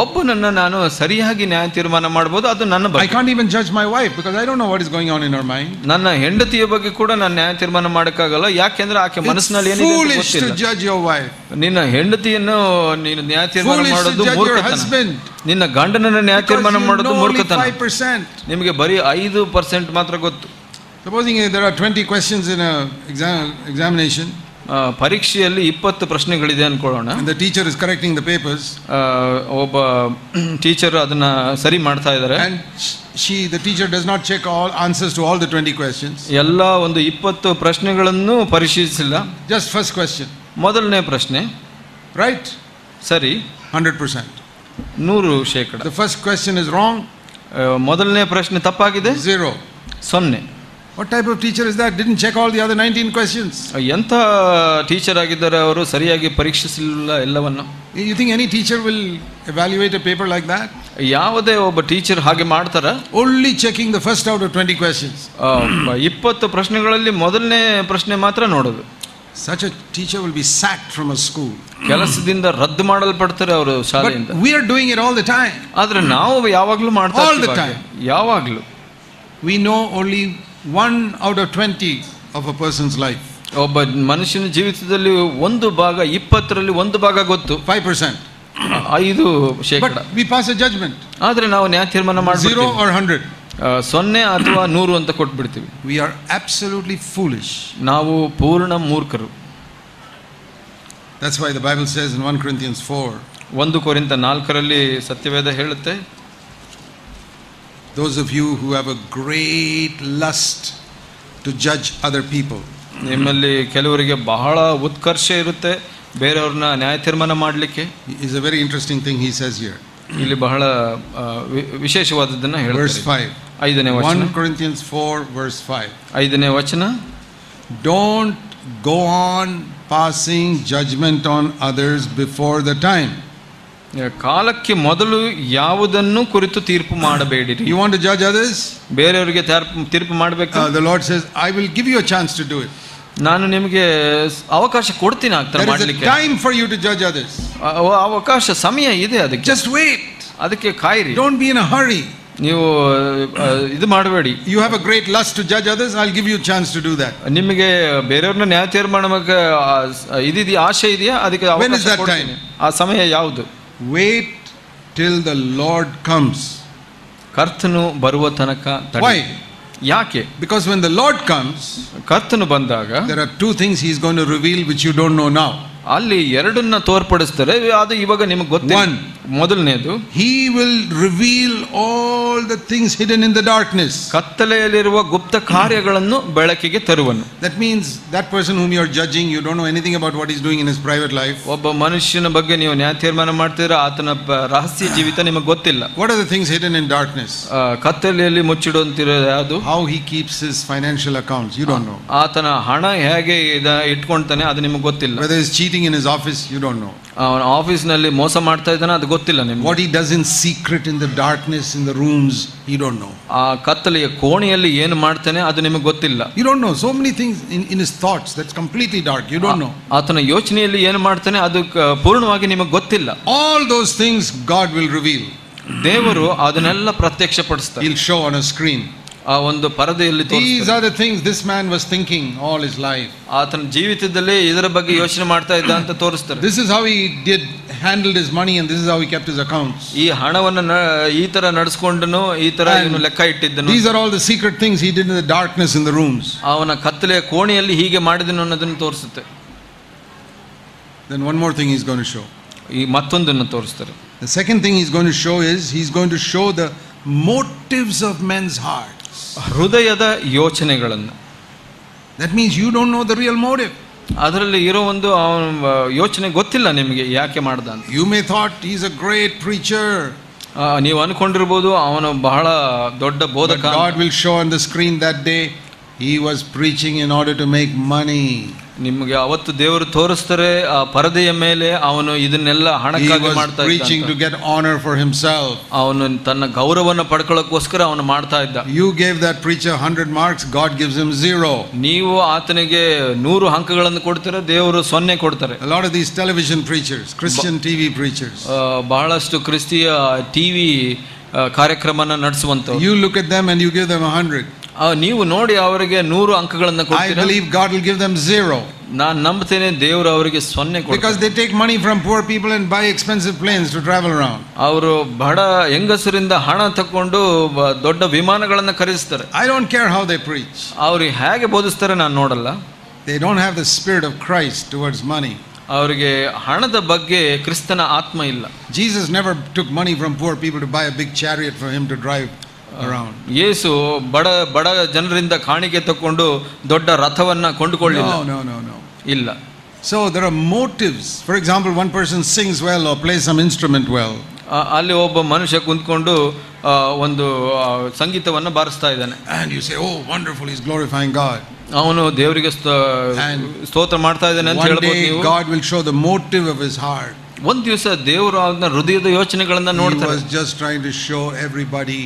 ಒಬ್ಬನನ್ನು ನಾನು ಸರಿಯಾಗಿ ನ್ಯಾಯ ತೀರ್ಮಾನ ಮಾಡಬಹುದು ಅದು ನನ್ನ I can't even judge my wife because I don't know what is going on in her mind ನನ್ನ ಹೆಂಡತಿಯ ಬಗ್ಗೆ ಕೂಡ ನಾನು ನ್ಯಾಯ ತೀರ್ಮಾನ ಮಾಡಕ್ಕಾಗಲ್ಲ. ಯಾಕೆಂದ್ರೆ ಆಕೆ ಮನಸ್ಸಿನಲ್ಲಿ ಏನಿದೆ ಗೊತ್ತಿಲ್ಲ. ಜಡ್ಜ್ ವೈಫ್ ನಿನ್ನ ಹೆಂಡತಿಯನ್ನು ನೀನು ನ್ಯಾಯ ತೀರ್ಮಾನ ಮಾಡೋದು ಮೂರ್ಖತನ. ನಿನ್ನ ಗಂಡನನ್ನು ನ್ಯಾಯ ತೀರ್ಮಾನ ಮಾಡೋದು ಮೂರ್ಖತನ. ನಿಮಗೆ ಬರೀ ಐದು ಪರ್ಸೆಂಟ್ ಮಾತ್ರ ಗೊತ್ತು. Supposing there are twenty questions in exam examination ಪರೀಕ್ಷೆಯಲ್ಲಿ ಇಪ್ಪತ್ತು ಪ್ರಶ್ನೆಗಳಿದೆ ಅನ್ಕೊಳ್ಳೋಣ teacher is correcting the papers ಆ, ಒಬ್ಬ ಟೀಚರ್ ಅದನ್ನ ಸರಿ ಮಾಡ್ತಾ ಇದ್ದಾರೆ she, the teacher does not check all answers to all the 20 questions. ಎಲ್ಲ ಒಂದು ಇಪ್ಪತ್ತು ಪ್ರಶ್ನೆಗಳನ್ನು ಪರಿಶೀಲಿಸಿಲ್ಲ Just first question, ಮೊದಲನೇ ಪ್ರಶ್ನೆ right? ಸರಿ 100%. ನೂರು ಶೇಕಡ The first question is wrong, ಆ, ಮೊದಲನೇ ಪ್ರಶ್ನೆ ತಪ್ಪಾಗಿದೆ zero. ಸೊನ್ನೆ What type of teacher is that? Didn't check all the other 19 questions. ಎಂತ ಟೀಚರ್ ಆಗಿದ್ದಾರೆ ಅವರು ಸರಿಯಾಗಿ ಪರೀಕ್ಷಿಸಲಿಲ್ಲ ಎಲ್ಲವನ್ನು You think any teacher will evaluate a paper like that? ಯಾವುದೇ ಒಬ್ಬ ಟೀಚರ್ ಹಾಗೆ ಮಾಡ್ತಾರ Only checking the first out of 20 questions. ಇಪ್ಪತ್ತು ಪ್ರಶ್ನೆಗಳಲ್ಲಿ ಮೊದಲನೇ ಪ್ರಶ್ನೆ ಮಾತ್ರ ನೋಡೋದು Such a teacher will be sacked from a school. ಕೆಲಸದಿಂದ ರದ್ದು ಮಾಡಲ್ಪಡ್ತಾರೆ ಅವರು ಶಾಲೆಯಿಂದ we are doing it all the time. ಆದ್ರೆ ನಾವು yavaglu ಮಾಡ್ತಾ All the time. yavaglu We know only one out of 20 of a person's life. ಒಬ್ಬ ಮನುಷ್ಯನ ಜೀವಿತದಲ್ಲಿ ಒಂದು ಭಾಗ ಇಪ್ಪತ್ತರಲ್ಲಿ ಒಂದು ಭಾಗ ಗೊತ್ತು 5%. ಐದು ಶೇಕಡ we pass pass a judgment. ಆದ್ರೆ ನಾವು ನ್ಯಾಯ ತೀರ್ಮಾನ Zero ಜೀರೋ or 100. ಆ, ಸೊನ್ನೆ ಅಥವಾ ನೂರು ಅಂತ ಕೊಟ್ಬಿಡ್ತೀವಿ ವಿ ಆರ್ ಅಬ್ಸಲ್ಯೂಟ್ಲಿ ಫೂಲಿಶ್ ನಾವು ಪೂರ್ಣ ಮೂರ್ಖರು that's why the Bible says in 1 Corinthians 4 ಒಂದು ಕೊರಿಂತ ನಾಲ್ಕರಲ್ಲಿ ಸತ್ಯವೇದ ಹೇಳುತ್ತೆ those of you who have a great lust to judge other people, ನಿಮ್ಮಲ್ಲಿ ಕೆಲವರಿಗೆ ಬಹಳ ಉತ್ಕರ್ಷ ಇರುತ್ತೆ ಬೇರೆಯವ್ರನ್ನ ನ್ಯಾಯ ತೀರ್ಮಾನ ಮಾಡಲಿಕ್ಕೆ is a very interesting thing he says here. ಇಲ್ಲಿ ಬಹಳ ಆ, ವಿ- ವಿಶೇಷವಾದದ್ದನ್ನ Verse ಹೇಳ್ತಾರೆ 5. ಐದನೇ ವಚನ 1 Corinthians 4, verse 5. ಐದನೇ ವಚನ Don't go on passing judgment on others before the time. ಕಾಲಕ್ಕೆ ಮೊದಲು ಯಾವುದನ್ನು ಕುರಿತು ತೀರ್ಪು ಮಾಡಬೇಡಿರಿ You want to judge others? ಬೇರೆಯವರಿಗೆ ತೀರ್ಪು ಮಾಡಬೇಕು the Lord says, I will give you a chance to do it. ನಾನು ನಿಮಗೆ ಅವಕಾಶ ಕೊಡ್ತೀನಿ ಆಗ್ತಾರೆ ಮಾಡ್ಲಿಕ್ಕೆ you to judge others. ಆ- ಆ- ಅವಕಾಶ ಸಮಯ ಇದೆ ಅದಕ್ಕೆ ಜಸ್ಟ್ ವೇಟ್ ಅದಕ್ಕೆ ಕಾಯಿರಿ don't be in a hurry. ನೀವು ಇದು ಮಾಡಬೇಡಿ you have a great lust judge others, I'll give you a chance to do that. ನಿಮಗೆ ಬೇರೆಯವ್ರನ್ನ ನ್ಯಾಯ ತೀರ್ಮಾನ ಮಾಡಕ್ಕೆ ಇದಿದೆಯಾ ಆಶೆ ಇದೆಯಾ ಅದಕ್ಕೆ. ಆ ಸಮಯ ಯಾವುದು Wait till the Lord comes. ಕರ್ತನು ಬರುವ ತನಕ ತಡಿ. Why? ಯಾಕೆ Because when the Lord comes, ಕರ್ತನು ಬಂದಾಗ there are two things He's going to reveal which you don't know now. ಅಲ್ಲಿ ಎರಡನ್ನ ತೋರ್ಪಡಿಸ್ತಾರೆ ಅದು ಇವಾಗ ನಿಮಗೆ ಗೊತ್ತಿಲ್ಲ One. ಮೊದಲನೇದು will reveal all the things things hidden in the darkness. ಕತ್ತಲೆಯಲ್ಲಿರುವ ಗುಪ್ತ ಕಾರ್ಯಗಳನ್ನು ಬೆಳಕಿಗೆ ತರುವನು That means that person whom are judging you don't know anything about what he's doing in his private life ಒಬ್ಬ ಮನುಷ್ಯನ ಬಗ್ಗೆ ನೀವು ನ್ಯಾಯ ತೀರ್ಮಾನ ಮಾಡ್ತೀರಾ ಆತನ ರಹಸ್ಯ ಜೀವಿತ ನಿಮಗೆ ಗೊತ್ತಿಲ್ಲ what are the things hidden in darkness ಕತ್ತಲೆಯಲ್ಲಿ ಮುಚ್ಚಿಡುವಂತಿರೋದು ಯಾವುದು how he keeps his financial accounts you don't know ಆತನ ಹಣ ಹೇಗೆ ಇದ ಇಟ್ಕೊಳ್ತಾನೆ ಅದು ನಿಮಗೆ ಗೊತ್ತಿಲ್ಲ Whether he's cheating in his office you don't know. ಅವನ ಆಫೀಸ್ನಲ್ಲಿ ಮೋಸ ಮಾಡ್ತಾ ಇದ್ದಾನೆ ಅದು ಗೊತ್ತಿಲ್ಲ ನಿಮ್ಗೆ what he does in secret in the darkness in the rooms you don't know ಆ ಕತ್ತಲೆಯ ಕೋಣೆಯಲ್ಲಿ ಏನು ಮಾಡ್ತಾನೆ ಅದು ನಿಮಗೆ ಗೊತ್ತಿಲ್ಲ you don't know so many things in, in his thoughts that's completely dark. You don't know. ಆತನ ಯೋಚನೆಯಲ್ಲಿ ಏನು ಮಾಡ್ತಾನೆ ಅದು ಪೂರ್ಣವಾಗಿ ನಿಮಗೆ ಗೊತ್ತಿಲ್ಲ All those things God will reveal. ದೇವರು ಅದನ್ನೆಲ್ಲ ಪ್ರತ್ಯಕ್ಷಪಡಿಸ್ತಾರೆ He'll show on a screen. ಆ ಒಂದು ಪರದೆಯಲ್ಲಿ These ತೋರಿಸ್ತಾರೆ. are the things this man was thinking all his life. ಆತನ ಜೀವಿತದಲ್ಲಿ ಇದರ ಬಗ್ಗೆ ಯೋಚನೆ ಮಾಡ್ತಾ ಇದ್ದ ಅಂತ ತೋರಿಸ್ತಾರೆ This is how he did handled his money and this is how he kept his accounts. ಈ ಹಣವನ್ನು ನ- ಈ ತರ ನಡೆಸ್ಕೊಂಡನು ಈ ತರ And ಇವನು ಲೆಕ್ಕ ಇಟ್ಟಿದ್ದನು These are all the secret things he did in the darkness in the rooms. ಅವನ ಕತ್ತಲೆಯ ಕೋಣೆಯಲ್ಲಿ ಹೀಗೆ ಮಾಡಿದನು ಅನ್ನೋದನ್ನು ತೋರಿಸುತ್ತೆ Then one more thing he's going to show. ಈ ಮತ್ತೊಂದನ್ನು ತೋರಿಸ್ತಾರೆ The second thing he's going to show is he's going to show the motives of men's hearts. ಹೃದಯದ ಯೋಚನೆಗಳನ್ನು. That means you don't know the real motive ಅದರಲ್ಲಿ ಇರೋ ಒಂದು ಅವನ ಯೋಚನೆ ಗೊತ್ತಿಲ್ಲ ನಿಮಗೆ ಯಾಕೆ ಮಾಡ್ದ you may thought he's a great preacher ನೀವು ಅನ್ಕೊಂಡಿರ್ಬೋದು ಅವನು ಬಹಳ ದೊಡ್ಡ ಬೋಧಕ God will show on the screen that day he was preaching in order to make money ನಿಮಗೆ ಅವತ್ತು ದೇವರು ತೋರಿಸ್ತಾರೆ ಆ ಪರದೆಯ ಮೇಲೆ ಅವನು ಇದನ್ನೆಲ್ಲ ಹಣಕ್ಕಾಗಿ ಮಾಡ್ತಾ ಇದ್ದ ಆನರ್ ಫಾರ್ ಅವನು ತನ್ನ ಗೌರವವನ್ನು ಪಡ್ಕೊಳ್ಳೋಕೋಸ್ಕರ ಅವನು ಮಾಡ್ತಾ ಇದ್ದ. You gave that preacher 100 marks God gives him zero ನೀವು ಆತನಿಗೆ 100 ಅಂಕಗಳನ್ನು ಕೊಡ್ತೀರ ದೇವರು ಸೊನ್ನೆ ಕೊಡ್ತಾರೆ. Lot these television preachers Christian TV preachers ಬಹಳಷ್ಟು ಕ್ರಿಸ್ತೀಯ ಟಿವಿ ಕಾರ್ಯಕ್ರಮನ ನಡೆಸುವಂತ you look at them and you give them 100 ನೀವು ನೋಡಿ ಅವರಿಗೆ ನೂರು ಅಂಕಗಳನ್ನು I ಕೊಡ್ತೀರಾ believe God will give them zero ನಾನು ನಂಬ್ತೇನೆ ದೇವರು ಅವರಿಗೆ ಸೊನ್ನೆ because ಕೊಡ್ತಾರೆ they take money from poor people and buy expensive planes to travel around. ಅವರು ಬಡ ಹೆಂಗಸರಿಂದ ಹಣ ತಕೊಂಡು ಬ- ದೊಡ್ಡ ವಿಮಾನಗಳನ್ನ ಖರೀದಿಸ್ತಾರೆ I don't care how they preach. ಅವ್ರು ಹೇಗೆ ಬೋಧಿಸ್ತಾರೆ ನಾನು ನೋಡಲ್ಲ They don't have the spirit of Christ towards money. ಅವರಿಗೆ ಹಣದ ಬಗ್ಗೆ ಕ್ರಿಸ್ತನ ಆತ್ಮ ಇಲ್ಲ Jesus never took money from poor people to buy a big chariot for him to drive around. ಯೇಸು ಬಡ ಬಡ ಜನರಿಂದ ಕಾಣಿಕೆ ತಕೊಂಡು ದೊಡ್ಡ ರಥವನ್ನ ಕೊಂಡುಕೊಳ್ಳಿಲ್ಲ No, no, no, no. ಇಲ್ಲ So there are motives. For example, one person sings well or plays some instrument well. ಆ, ಅಲ್ಲಿ ಒಬ್ಬ ಮನುಷ್ಯ ಕುಂತ್ಕೊಂಡು ಆ, ಒಂದು ಆ, ಸಂಗೀತವನ್ನು ಬಾರಿಸ್ತಾ ಇದ್ದಾನೆ And you say, oh, wonderful, he's glorifying God. ಅವನು ದೇವರಿಗೆ ಸ್ತ- And ಸ್ತೋತ್ರ ಮಾಡ್ತಾ ಇದ್ದಾನೆ ಅಂತ One ಹೇಳ್ಬೋದು day, ನೀವು God will show the motive of his heart. ಒಂದ್ ದಿವಸ ದೇವರು ಅವನ ಹೃದಯದ ಯೋಚನೆಗಳನ್ನ He ನೋಡ್ತಾರೆ was just trying to show everybody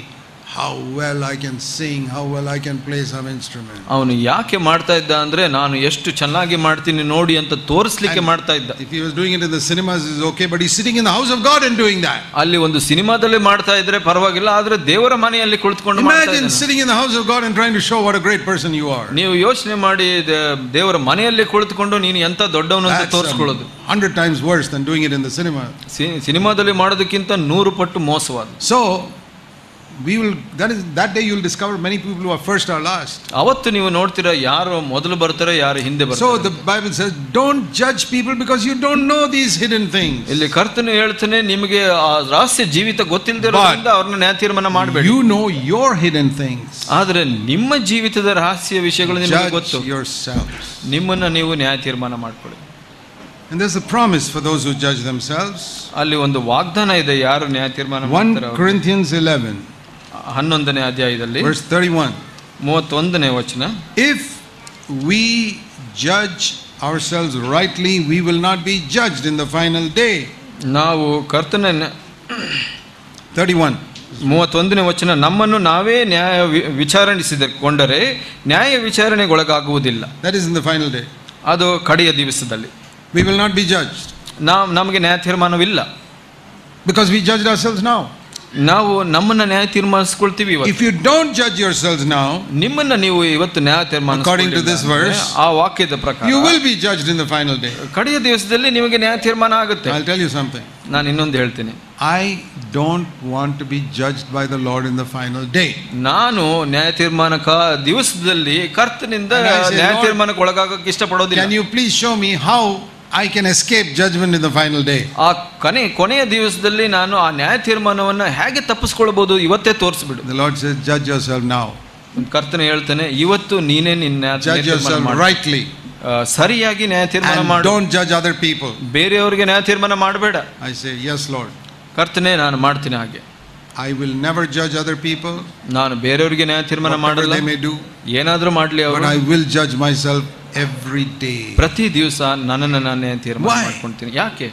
how well I can sing, how well I can play some instrument. ಅವನು ಯಾಕೆ ಮಾಡ್ತಾ ಇದ್ದ ಅಂದ್ರೆ ನಾನು ಎಷ್ಟು ಚೆನ್ನಾಗಿ ಮಾಡ್ತೀನಿ ನೋಡಿ ಅಂತ ತೋರಿಸ್ಲಿಕ್ಕೆ And ಮಾಡ್ತಾ ಇದ್ದ If he was doing it in the cinemas, it's okay, but he's sitting in the house of God and doing that. ಅಲ್ಲಿ ಒಂದು ಸಿನಿಮಾದಲ್ಲಿ ಮಾಡ್ತಾ ಇದ್ರೆ ಪರವಾಗಿಲ್ಲ ಆದ್ರೆ ದೇವರ ಮನೆಯಲ್ಲಿ ಕುಳಿತುಕೊಂಡು ಮಾಡ್ತಾ Imagine ಇದ್ದಾನೆ. sitting in the house of God and trying to show what a great person you are. ನೀವು ಯೋಚನೆ ಮಾಡಿ ದೇ- ದೇವರ ಮನೆಯಲ್ಲಿ ಕುಳಿತುಕೊಂಡು ನೀನು ಎಂತ ದೊಡ್ಡವನು ಅಂತ That's ತೋರಿಸ್ಕೊಳ್ಳೋದು a hundred times worse than doing it in the cinema. C- ಸಿನಿಮಾದಲ್ಲಿ ಮಾಡೋದಕ್ಕಿಂತ ನೂರು ಪಟ್ಟು ಮೋಸವಾದ So we will that is that day you'll discover many people who are first or last. ಅವತ್ತು ನೀವು ನೋಡ್ತೀರಾ ಯಾರು ಮೊದಲು ಬರ್ತಾರೆ ಯಾರು ಹಿಂದೆ So ಬರ್ತಾರೆ the Bible says, don't judge people because you don't know these hidden things. ಇಲ್ಲಿ ಕರ್ತನು ಹೇಳ್ತಾನೆ ನಿಮಗೆ ಆ ರಹಸ್ಯ ಜೀವಿತ ಗೊತ್ತಿಲ್ಲದಿರೋದ್ರಿಂದ ಅವ್ರನ್ನ ನ್ಯಾಯ ತೀರ್ಮಾನ ಮಾಡಬೇಡಿ You know your hidden things. ಆದ್ರೆ ನಿಮ್ಮ ಜೀವಿತದ ರಹಸ್ಯ ವಿಷಯಗಳು ನಿಮಗೆ ಗೊತ್ತು Judge yourselves. ನಿಮ್ಮನ್ನ ನೀವು ನ್ಯಾಯ ತೀರ್ಮಾನ ಮಾಡ್ಕೊಳ್ಳಿ And there's a promise for those who judge themselves. ಅಲ್ಲಿ ಒಂದು ವಾಗ್ದಾನ ಇದೆ ಯಾರು ನ್ಯಾಯ ತೀರ್ಮಾನ 1 ಮಾಡ್ತಾರೆ ಅವ್ರು. Corinthians 11, ಹನ್ನೊಂದನೇ ಅಧ್ಯಾಯದಲ್ಲಿ verse 31. ಮೂವತ್ತೊಂದನೇ ವಚನ. If we judge ourselves rightly, we will not be judged in the final day. ನಾವು ಕರ್ತನ 31. ಮೂವತ್ತೊಂದನೇ ವಚನ ನಮ್ಮನ್ನು ನಾವೇ ನ್ಯಾಯ ವಿ- ವಿಚಾರಣಿಸಿಕೊಂಡರೆ ನ್ಯಾಯ ವಿಚಾರಣೆಗೊಳಗಾಗುವುದಿಲ್ಲ. That is in the final day ಅದು ಕಡೆಯ ದಿವಸದಲ್ಲಿ. We will not be judged. ನಾವು ನಮಗೆ ನ್ಯಾಯ ತೀರ್ಮಾನವಿಲ್ಲ. Because we judge ourselves ನಾವು ನಮ್ಮನ್ನ ನ್ಯಾಯ ತೀರ್ಮಾನಿಸ್ಕೊಳ್ತೀವಿ ಇವತ್ತು If you don't judge yourselves now, ನಿಮ್ಮನ್ನ ನೀವು ಇವತ್ತು ನ್ಯಾಯ ತೀರ್ಮಾನ According to this verse, ಆ ವಾಕ್ಯದ ಪ್ರಕಾರ you will be judged in the final day. ಕಡೆಯ ದಿವಸದಲ್ಲಿ ನಿಮಗೆ ನ್ಯಾಯ ತೀರ್ಮಾನ ಆಗುತ್ತೆ I'll tell you something. ನಾನು ಇನ್ನೊಂದು ಹೇಳ್ತೀನಿ I don't want to be judged by the Lord in the final day. ನಾನು ನ್ಯಾಯ ತೀರ್ಮಾನಕ ದಿವಸದಲ್ಲಿ ಕರ್ತನಿಂದ And I say, ನ್ಯಾಯ Lord, ತೀರ್ಮಾನಕ್ಕೆ ಒಳಗಾಗಕ್ಕೆ ಇಷ್ಟಪಡೋದಿಲ್ಲ Can you please show me how I can escape judgment in the final day ಆ ಕೊನೆ ಕೊನೆಯ ದಿವಸದಲ್ಲಿ ನಾನು ಆ ನ್ಯಾಯ ತೀರ್ಮಾನವನ್ನು ಹೇಗೆ ತಪ್ಪಿಸ್ಕೊಳ್ಬಹುದು ಇವತ್ತೇ ತೋರಿಸ್ಬಿಡು The Lord says, Judge yourself now. ಕರ್ತನೆ ಹೇಳ್ತಾನೆ ಇವತ್ತು ನೀನೇ ನಿನ್ನ yourself ಮಾಡು. rightly. ಆ, ಸರಿಯಾಗಿ ನ್ಯಾಯ ತೀರ್ಮಾನ ಮಾಡು don't judge other people. ಬೇರೆಯವರಿಗೆ ನ್ಯಾಯ ತೀರ್ಮಾನ ಮಾಡಬೇಡ ಐ ಸೇ ಯಸ್ ಲಾರ್ಡ್ ಕರ್ತನೆ ನಾನು ಮಾಡ್ತೀನಿ ಹಾಗೆ I will never judge other people, ನಾನು ಬೇರೆಯವರಿಗೆ ನ್ಯಾಯ ತೀರ್ಮಾನ whatever ಮಾಡಲ್ಲ they may do, ಏನಾದ್ರೂ ಮಾಡ್ಲಿ but ಅವರು I will judge myself every day. ಪ್ರತಿ ದಿವಸ ನನ್ನನ್ನು ನಾನೇ ತೀರ್ಮಾನ Why? ಮಾಡ್ಕೊಂತೀನಿ ಯಾಕೆ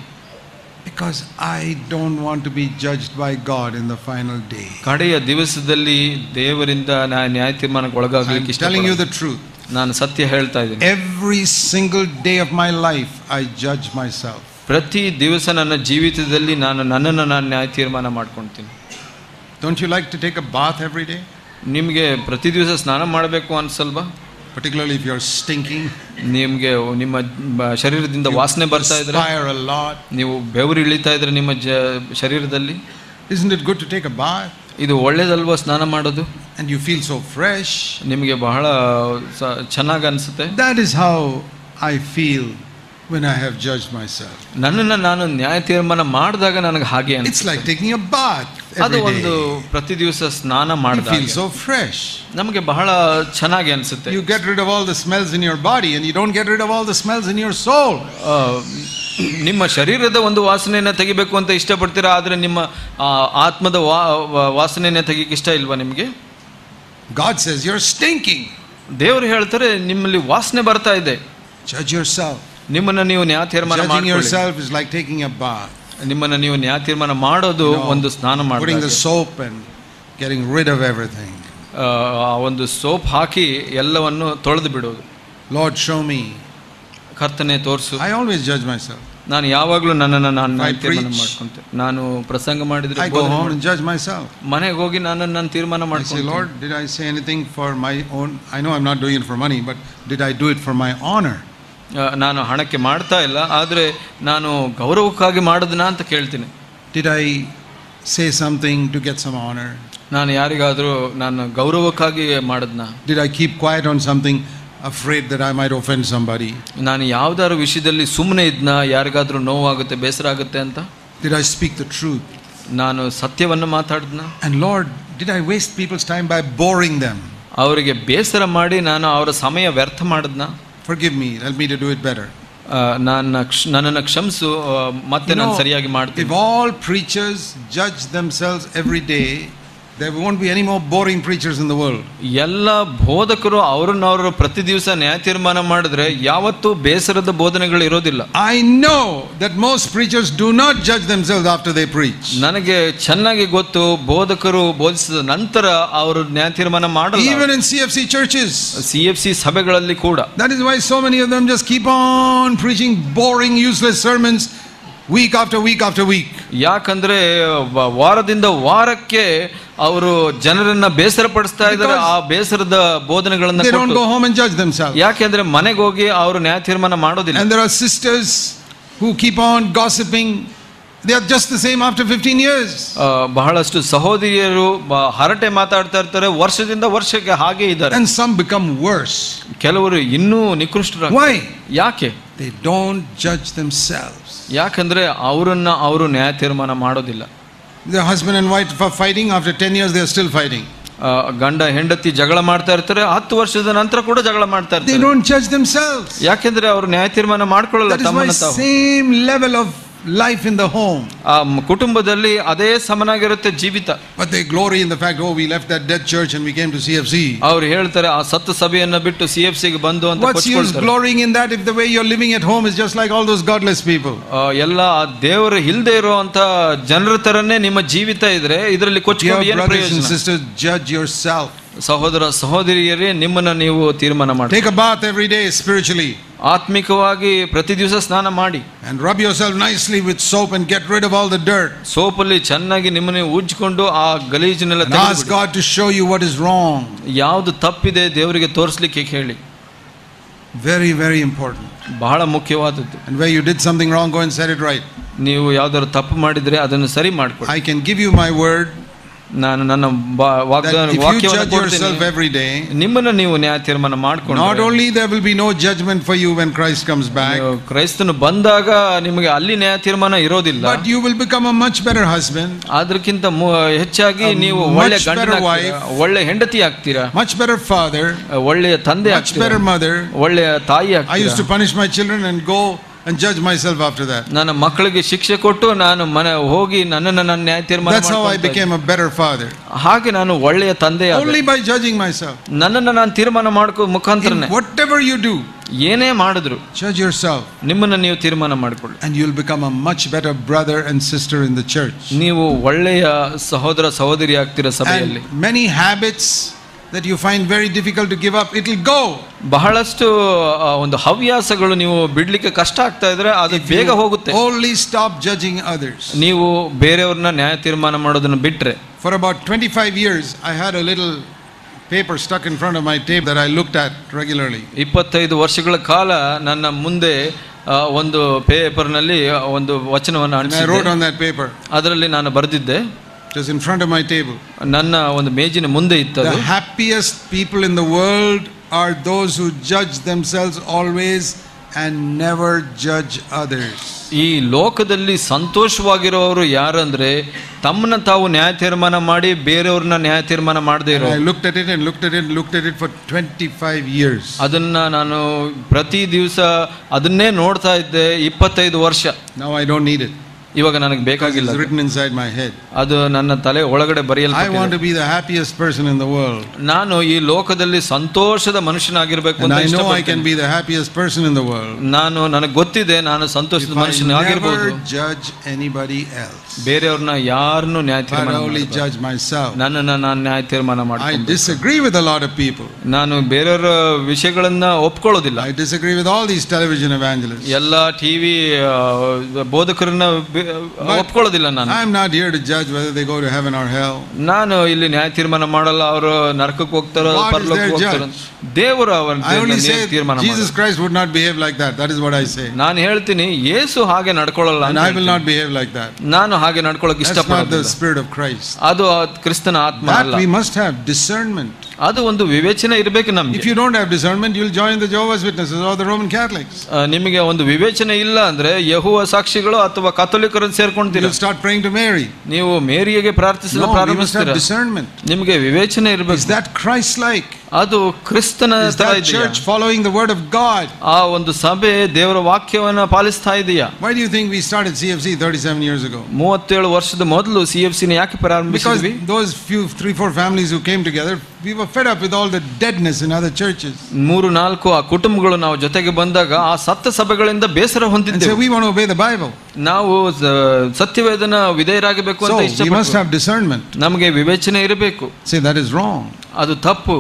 Because I don't want to be judged by God in the final day. ಕಡೆಯ ದಿವಸದಲ್ಲಿ ದೇವರಿಂದ ನಾ ನ್ಯಾಯ ತೀರ್ಮಾನಕ್ಕೆ I'm ಒಳಗಾಗ್ಲಿಕ್ಕೆ telling you ಇಷ್ಟ the truth. ನಾನು ಸತ್ಯ ಹೇಳ್ತಾ ಇದ್ದೀನಿ Every single day of my life, I judge myself. ಪ್ರತಿ ದಿವಸ ನನ್ನ ಜೀವಿತದಲ್ಲಿ ನಾನು ನನ್ನನ್ನು ನಾನು ನ್ಯಾಯ ತೀರ್ಮಾನ ಮಾಡ್ಕೊಳ್ತೀನಿ don't you like to take a bath every day ನಿಮಗೆ ಪ್ರತಿ ದಿವಸ ಸ್ನಾನ ಮಾಡಬೇಕು ಅನ್ಸಲ್ವಾ? Particularly if you are stinking ನಿಮಗೆ ನಿಮ್ಮ ಶರೀರದಿಂದ ವಾಸನೆ ಬರ್ತಾ ಇದ್ರೆ? ನೀವು ಬೆವರು ಇಳಿತಾ ಇದ್ರೆ ನಿಮ್ಮ ಜ ಶರೀರದಲ್ಲಿ? Is it good to take a bath ಇದು ಒಳ್ಳೇದಲ್ವ ಸ್ನಾನ ಮಾಡೋದು? And you feel so fresh ನಿಮಗೆ ಬಹಳ ಚೆನ್ನಾಗಿ ಅನಿಸುತ್ತೆ? That is how I feel when I have judged myself. ನನ್ನನ್ನು ನಾನು ನ್ಯಾಯ ತೀರ್ಮಾನ ಮಾಡಿದಾಗ ನನಗೆ ಹಾಗೆ It's like taking a bath ಅದು ondu ಒಂದು. ಪ್ರತಿ ದಿವಸ ಸ್ನಾನ ಮಾಡಿದಾಗ feel so fresh. ನಮಗೆ ಬಹಳ ಚೆನ್ನಾಗಿ ಅನಿಸುತ್ತೆ You get rid of all the smells in your body and you don't get rid of all the smells in your soul. ನಿಮ್ಮ ಶರೀರದ ಒಂದು ವಾಸನೆಯನ್ನು ತೆಗಿಬೇಕು ಅಂತ ಇಷ್ಟಪಡ್ತೀರಾ ಆದರೆ ನಿಮ್ಮ ಆತ್ಮದ ವಾಸನೆಯನ್ನು ತೆಗಿಕ್ಕೆ ಇಷ್ಟ ಇಲ್ವಾ ನಿಮಗೆ God says you're stinking. ದೇವರು ಹೇಳ್ತಾರೆ ನಿಮ್ಮಲ್ಲಿ ವಾಸನೆ ಬರ್ತಾ ಇದೆ Judge yourself. ನಿಮ್ಮನ್ನ ನೀವು ನ್ಯಾಯ ತೀರ್ಮಾನ Judging ಮಾಡ್ಕೊಳ್ಳಿ yourself is like taking a bath. ನಿಮ್ಮನ್ನ ನೀವು ನ್ಯಾಯ ತೀರ್ಮಾನ ಮಾಡೋದು You know, ಒಂದು ಸ್ನಾನ Putting the ಮಾಡಿ soap and getting rid of everything. ಆ ಒಂದು ಸೋಪ್ ಹಾಕಿ ಎಲ್ಲವನ್ನು ತೊಳೆದು ಬಿಡೋದು Lord, show me. ಕರ್ತನೆ ತೋರಿಸು I always judge myself. ನಾನು ಯಾವಾಗಲೂ ನನ್ನನ್ನು ನಾನು ನ್ಯಾಯ I ತೀರ್ಮಾನ preach. ಮಾಡ್ಕೊಂತೆ ನಾನು ಪ್ರಸಂಗ ಮಾಡಿದ್ರೆ I go home and judge myself. ಮನೆಗೆ ಹೋಗಿ ನನ್ನನ್ನು ನಾನು ತೀರ್ಮಾನ I say, ಮಾಡ್ಕೊಂತೀನಿ Lord, did I say anything for my own? I know I'm not doing it for money, but did I do it for my honor? ನಾನು ಹಣಕ್ಕೆ ಮಾಡ್ತಾ ಇಲ್ಲ ಆದರೆ ನಾನು ಗೌರವಕ್ಕಾಗಿ ಮಾಡೋದನ್ನ ಅಂತ ಕೇಳ್ತೀನಿ. Did I say something to get some honour ನಾನು ಯಾರಿಗಾದರೂ ನಾನು ಗೌರವಕ್ಕಾಗಿ ಮಾಡೋದನ್ನ. Did I keep quiet on something afraid that I might offend somebody ನಾನು ಯಾವುದಾದ್ರು ವಿಷಯದಲ್ಲಿ ಸುಮ್ಮನೆ ಇದ್ನ ಯಾರಿಗಾದರೂ ನೋವಾಗುತ್ತೆ ಬೇಸರ ಆಗುತ್ತೆ ಅಂತ? Did I speak the truth ನಾನು ಸತ್ಯವನ್ನು ಮಾತಾಡಿದ್ನ? And Lord did I waste people's time by boring them ಅವರಿಗೆ ಬೇಸರ ಮಾಡಿ ನಾನು ಅವರ ಸಮಯ ವ್ಯರ್ಥ ಮಾಡಿದ್ನ? Forgive me, help me to do it better. ನನ್ನ ನನ್ನನ್ನು ಕ್ಷಮಿಸು ಆ, ಮತ್ತೆ You ನಾನು know, ಸರಿಯಾಗಿ If ಮಾಡ್ತೀನಿ all preachers judge themselves every day, there won't be any more boring preachers in the world. ಎಲ್ಲ ಬೋಧಕರು ಅವ್ರನ್ನವರು ಪ್ರತಿ ದಿವಸ ನ್ಯಾಯ ತೀರ್ಮಾನ ಮಾಡಿದ್ರೆ ಯಾವತ್ತೂ ಬೇಸರದ ಬೋಧನೆಗಳು ಇರೋದಿಲ್ಲ I know that most preachers do not judge themselves after they preach. ನನಗೆ ಚೆನ್ನಾಗಿ ಗೊತ್ತು ಬೋಧಕರು ಬೋಧಿಸಿದ ನಂತರ ಅವರು ನ್ಯಾಯ ತೀರ್ಮಾನ ಮಾಡಲ್ಲ Even in CFC churches. C F C ಸಭೆಗಳಲ್ಲಿ ಕೂಡ That is why so many of them just keep on preaching boring, useless sermons Week after week after week ಯಾಕಂದ್ರೆ ವಾರದಿಂದ ವಾರಕ್ಕೆ ಅವರು ಜನರನ್ನ ಬೇಸರ ಪಡಿಸ್ತಾ ಇದ್ದಾರೆ ಆ ಬೇಸರದ ಬೋಧನೆಗಳನ್ನ. ಯಾಕೆಂದ್ರೆ ಮನೆಗೆ ಹೋಗಿ ಅವರು ನ್ಯಾಯ ತೀರ್ಮಾನ ಮಾಡೋದಿಲ್ಲ And there are sisters who keep on gossiping. They are just the same after 15 years. ಬಹಳಷ್ಟು ಸಹೋದರಿಯರು ಹರಟೆ ಮಾತಾಡ್ತಾ ಇರ್ತಾರೆ ವರ್ಷದಿಂದ ವರ್ಷಕ್ಕೆ ಹಾಗೆ ಇದ್ದಾರೆ And some become worse. ಕೆಲವರು ಇನ್ನೂ ನಿಕೃಷ್ಟರ Why? ಯಾಕೆ They don't judge themselves. ಯಾಕಂದ್ರೆ ಅವರನ್ನು ಅವರು ನ್ಯಾಯ ತೀರ್ಮಾನ ಮಾಡೋದಿಲ್ಲ. The husband and wife for fighting after 10 years they are still fighting ಗಂಡ ಹೆಂಡತಿ ಜಗಳ ಮಾಡ್ತಾ ಇರ್ತಾರೆ ಹತ್ತು ವರ್ಷದ ನಂತರ ಕೂಡ ಜಗಳ ಮಾಡ್ತಾ ಇರ್ತಾರೆ. ದೇ ಡೋಂಟ್ ಜಜ್ ದೆಮ್ಸೆಲ್ಫ್ಸ್ ಯಾಕೆಂದ್ರೆ ಅವರು ನ್ಯಾಯ ತೀರ್ಮಾನ ಮಾಡ್ಕೊಳ್ಳಲ್ಲ ತಮ್ಮನ್ನ ತಾವು. Same level of life in the home. ಕುಟುಂಬದಲ್ಲಿ ಅದೇ ಸಮನಾಗಿರುತ್ತೆ ಜೀವಿತ But they glory in the fact, oh, we left that dead church and we came to CFC. ಅವರು ಹೇಳ್ತಾರೆ ಆ ಸತ್ತು ಸಭೆಯನ್ನ ಬಿಟ್ಟು CFC ಗೆ ಬಂದು ಅಂತ What's use glorying in that if the way you're living at home is just like all those godless people? ಎಲ್ಲ ದೇವರು ಇಲ್ದೇ ಇರುವಂತ ಜನರ ತರನೇ ನಿಮ್ಮ ಜೀವಿತ ಇದ್ರೆ ಇದರಲ್ಲಿ ಕೊಚ್ಕೊಂಡು ಏನು ಪ್ರಯೋಜನ sisters, judge yourself. ಸಹೋದರ ಸಹೋದರಿಯರೇ ನಿಮ್ಮನ್ನ ನೀವು ತೀರ್ಮಾನ ಮಾಡಿ Take a bath every day spiritually. ಆತ್ಮಿಕವಾಗಿ ಪ್ರತಿ ದಿವಸ ಸ್ನಾನ ಮಾಡಿ. And rub yourself nicely with soap and get rid of all the dirt ಸೋಪಲ್ಲಿ ಚೆನ್ನಾಗಿ ನಿಮ್ಮನ್ನೇ ಉಜ್ಜಿಕೊಂಡು ಆ ಗಲೀಜಿನೆಲ್ಲ ask God to show you what is wrong ಯಾವುದು ತಪ್ಪಿದೆ ದೇವರಿಗೆ ತೋರಿಸ್ಲಿಕ್ಕೆ ಹೇಳಿ ವೆರಿ ವೆರಿ ಇಂಪಾರ್ಟೆಂಟ್ ಬಹಳ ಮುಖ್ಯವಾದದ್ದು. And why you did something wrong go and set it right ನೀವು ಯಾವ್ದಾದ್ರು ತಪ್ಪು ಮಾಡಿದರೆ ಅದನ್ನು ಸರಿ ಮಾಡ್ಕೊಡಿ. I can give you my word ನಾನು ನನ್ನ ಬಾ- ವಾಗ್ದಾನ that if you ವಾಕ್ಯವನ್ನು judge yourself ಕೊಡ್ತೀನಿ every day, ನಿಮ್ಮನ್ನ ನೀವು ನ್ಯಾಯ ತೀರ್ಮಾನ not ಮಾಡ್ಕೊಂಡು only there will be no judgment for you when Christ comes back, ಕ್ರೈಸ್ತನು ಬಂದಾಗ ನಿಮಗೆ ಅಲ್ಲಿ ನ್ಯಾಯ ತೀರ್ಮಾನ ಇರೋದಿಲ್ಲ but you will become a much better husband, ಅದಕ್ಕಿಂತ ಮು- ಹೆಚ್ಚಾಗಿ A ನೀವು much ಒಳ್ಳೆ better ಗಂಡನ wife. ಒಳ್ಳೆ ಹೆಂಡತಿ ಆಗ್ತೀರಾ much better father, ಒಳ್ಳೆಯ ತಂದೆ much ಆಗ್ತೀರಾ better mother. ಒಳ್ಳೆಯ ತಾಯಿ I used to ಆಗ್ತೀರಾ punish my children and go and judge myself after that. ನನ್ನ ಮಕ್ಕಳಿಗೆ ಶಿಕ್ಷೆ ಕೊಟ್ಟು ನಾನು ಮನೆ ಹೋಗಿ ನನ್ನನ್ನು ನಾನು ನ್ಯಾಯ ತೀರ್ಮಾನ That's how I ಮಾಡ್ಕೊಳ್ತಾ became a better father. ಇದ್ದೆ. ಹಾಗೆ ನಾನು ಒಳ್ಳೆಯ ತಂದೆ ಆದೆ. Only by judging myself. ನನ್ನನ್ನು ನಾನು ತೀರ್ಮಾನ ಮಾಡ್ಕೋ ಮುಖಾಂತರನೇ In whatever you do, ಏನೇ ಮಾಡಿದ್ರು judge yourself. ನಿಮ್ಮನ್ನ ನೀವು ತೀರ್ಮಾನ ಮಾಡಿಕೊಳ್ಳಿ And you'll become a much better brother and sister in the church. ನೀವು ಒಳ್ಳೆಯ ಸಹೋದರ ಸಹೋದರಿ ಆಗ್ತೀರ ಸಭೆಯಲ್ಲಿ And many habits that you find very difficult to give up, it will go. ಬಹಳಷ್ಟು ಒಂದು ಹವ್ಯಾಸಗಳು ನೀವು ಬಿಡ್ಲಿಕ್ಕೆ ಕಷ್ಟ ಆಗ್ತಾ ಇದ್ರೆ ಅದು ಬೇಗ ಹೋಗುತ್ತೆ Only stop judging others. ನೀವು ಬೇರೆಯವ್ರನ್ನ ನ್ಯಾಯ ತೀರ್ಮಾನ ಮಾಡೋದನ್ನು ಬಿಟ್ರೆ For about 25 years, I had a little paper stuck in front of my table that I looked at regularly. ಇಪ್ಪತ್ತೈದು ವರ್ಷಗಳ ಕಾಲ ನನ್ನ ಮುಂದೆ ಒಂದು ಪೇಪರ್ನಲ್ಲಿ ಒಂದು ವಚನವನ್ನು. ಅದರಲ್ಲಿ ನಾನು ಬರೆದಿದ್ದೆ It was in front of my table. ನನ್ನ ಒಂದು ಮೇಜಿನ ಮುಂದೆ ಇತ್ತದು The happiest people in the world are those who judge themselves always and never judge others. ಈ ಲೋಕದಲ್ಲಿ ಸಂತೋಷವಾಗಿರೋರು ಯಾರಂದ್ರೆ ತಮ್ಮನ್ನ ತಾವು ನ್ಯಾಯ ತೀರ್ಮಾನ ಮಾಡಿ ಬೇರೆಯವ್ರನ್ನ ನ್ಯಾಯ ತೀರ್ಮಾನ ಮಾಡದೇ ಇರೋ I looked at it and looked at it and looked at it for 25 years. ಅದನ್ನ ನಾನು ಪ್ರತಿ ದಿವಸ ಅದನ್ನೇ ನೋಡ್ತಾ ಇದ್ದೆ ಇಪ್ಪತ್ತೈದು ವರ್ಷ Now I don't need it. ಇವಾಗ ನನಗೆ Because ಬೇಕಾಗಿಲ್ಲ it's ಅದು. written inside my head. ಅದು ನನ್ನ ತಲೆ ಒಳಗಡೆ I want ಬರೆಯಲ್ಪಟ್ಟಿದೆ to be the happiest person in the world. ನಾನು ಈ ಲೋಕದಲ್ಲಿ ಸಂತೋಷದ ಮನುಷ್ಯನಾಗಿರ್ಬೇಕು And ಅಂತ I know I can ಇಷ್ಟಪಡ್ತೇನೆ. be the happiest person in the world. ನಾನು ನನಗೆ ಗೊತ್ತಿದೆ ನಾನು ಸಂತೋಷದ If I ಮನುಷ್ಯನಾಗಿರ್ಬೋದು never judge anybody else, ಬೇರೆಯವ್ರನ್ನ ಯಾರನ್ನು ನ್ಯಾಯ but ತೀರ್ಮಾನ only ಮಾಡಬಾರ್ದು. judge myself. ನನ್ನನ್ನ ನಾನು ನ್ಯಾಯ ತೀರ್ಮಾನ I ಮಾಡ್ತೀನಿ disagree with a lot of people. ನಾನು ಬೇರೆಯವರ ವಿಷಯಗಳನ್ನ ಒಪ್ಕೊಳ್ಳೋದಿಲ್ಲ I disagree with all these television evangelists. ಎಲ್ಲ ಟಿವಿ ಬೋಧಕರನ್ನ ಬೆ- ಒಪ್ಕೊಳ್ಳೋದಿಲ್ಲ ನಾನು I'm not here to judge whether they go to heaven or hell. ನಾನು ಇಲ್ಲಿ ನ್ಯಾಯ ತೀರ್ಮಾನ ಮಾಡಲ್ಲ ಅವರು ನರಕಕ್ಕೆ ಹೋಗ್ತಾರೋ God is ಪರಲೋಕಕ್ಕೆ their ಹೋಗ್ತಾರೋ ದೇವರು ಅವರ I only say ತೀರ್ಮಾನ Jesus ಮಾಡೋದು. Christ would not behave like that. That is what I say. ನಾನು ಹೇಳ್ತೀನಿ ಯೇಸು ಹಾಗೆ ನಡ್ಕೊಳ್ಳಲ್ಲ And ಅಂತ I will ಹೇಳ್ತೀನಿ. not behave like that. ನಾನು ಹಾಗೆ ನಡ್ಕೊಳ್ಳೋಕೆ That's not the ಇಷ್ಟಪಡೋದಿಲ್ಲ spirit of Christ. ಅದು ಆ ಕ್ರಿಸ್ತನ ಆತ್ಮ That ಅಲ್ಲ we must have discernment. ಅದು ಒಂದು ವಿವೇಚನೆ ಇರಬೇಕು ನಮ್ಗೆ. If you don't have discernment you will join the Jehovah's Witnesses or the Roman Catholics ನಿಮಗೆ ಒಂದು ವಿವೇಚನೆ ಇಲ್ಲ ಅಂದ್ರೆ ಯಹುವ ಸಾಕ್ಷಿಗಳು ಅಥವಾ ಕ್ಯಾಥೋಲಿಕರ ಸೇರ್ಕೊಂಡಿದ್ದೀರಿ you start praying to Mary ನೀವು ಮೇರಿಗೆ ಪ್ರಾರ್ಥಿಸಲು ಪ್ರಾರಂಭಿಸುತ್ತೀರಾ ನಿಮಗೆ ವಿವೇಚನೆ ಇರಬೇಕು. ಇಸ್ ದಟ್ ಕ್ರೈಸ್ಟ್ ಲೈಕ್ ಅದು ಕ್ರಿಸ್ತನ Is ತರ that ಇದೆಯಾ church following the word of God? ಆ ಒಂದು ಸಭೆ ದೇವರ ವಾಕ್ಯವನ್ನ ಪಾಲಿಸ್ತಾ ಇದೆಯಾ Why do you think we started CFC 37 years ago? ಮೂವತ್ತೇಳು ವರ್ಷದ ಮೊದಲು ಸಿ ಎಫ್ ಸಿನ ಯಾಕೆ Because ಪ್ರಾರಂಭಿಸಿದ್ವಿ those few, three, four families who came together, we were fed up with all the deadness in other churches. ಮೂರು ನಾಲ್ಕು ಆ ಕುಟುಂಬಗಳು ನಾವು ಜೊತೆಗೆ ಬಂದಾಗ ಆ ಸತ್ತ ಸಭೆಗಳಿಂದ ಬೇಸರ And so ಹೊಂದಿದ್ದೇವೆ we want to obey the Bible. ನಾವು ಸ- ಸತ್ಯವೇದನ ವಿಧೇಯರಾಗಬೇಕು So ಅಂತ we must ಇಷ್ಟಪಟ್ಟು have discernment. ನಮಗೆ ವಿವೇಚನೆ ಇರಬೇಕು Say that is wrong. ಅದು ತಪ್ಪು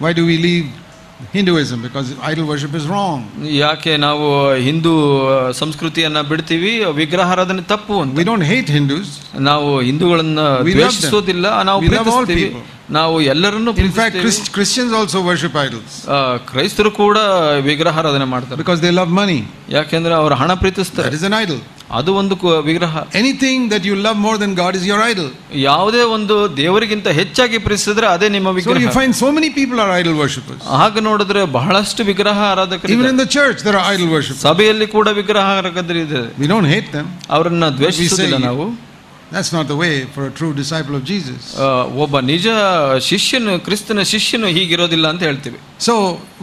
Why do we leave Hinduism? Because idol worship is wrong. ಯಾಕೆ ನಾವು ಹಿಂದೂ ಸಂಸ್ಕೃತಿಯನ್ನ ಬಿಡ್ತೀವಿ ವಿಗ್ರಹಾರಾಧನೆ ತಪ್ಪು ಅಂತ We don't hate Hindus. ನಾವು ಹಿಂದೂಗಳನ್ನ We love them. ದ್ವೇಷಿಸೋದಿಲ್ಲ ನಾವು We love all ಪ್ರೀತಿಸ್ತೀವಿ. ನಾವು ಎಲ್ಲರನ್ನು In fact, ಪ್ರೀತಿಸ್ತೀವಿ Christians also worship idols ಕ್ರೈಸ್ತರು ಕೂಡ ವಿಗ್ರಹಾರಾಧನೆ ಮಾಡ್ತಾರೆ because they love money. ಯಾಕೆಂದ್ರೆ ಅವರು ಹಣ ಪ್ರೀತಿಸ್ತಾರೆ That is an idol. ಅದು ಒಂದು ವಿಗ್ರಹ. Anything that you love more than God is your idol ಯಾವುದೇ ಒಂದು ದೇವರಿಗಿಂತ ಹೆಚ್ಚಾಗಿ ಪ್ರಿಸಿದ್ರೆ ಅದೇ ನಿಮ್ಮ ವಿಗ್ರಹ. You find so many people are idol worship ಆಗ ನೋಡಿದ್ರೆ ಬಹಳಷ್ಟು ವಿಗ್ರಹ ಆರಾಧಕರು even in the church there are idol worshippers ಸಭೆಯಲ್ಲಿ ಕೂಡ ವಿಗ್ರಹ ಆರಾಧಕರು ಇದ್ದಾರೆ ವಿ ಡೋಂಟ್ ಹೇಟ್ ದೆಮ್ ಅವರನ್ನ ದ್ವೇಷಿಸಲಿಲ್ಲ ನಾವು. That's not the way for a true disciple of Jesus. ಆ, ಒಬ್ಬ ನಿಜ ಶಿಷ್ಯನು ಕ್ರಿಸ್ತನ ಶಿಷ್ಯನು ಹೀಗಿರೋದಿಲ್ಲ ಅಂತ ಹೇಳ್ತೀವಿ So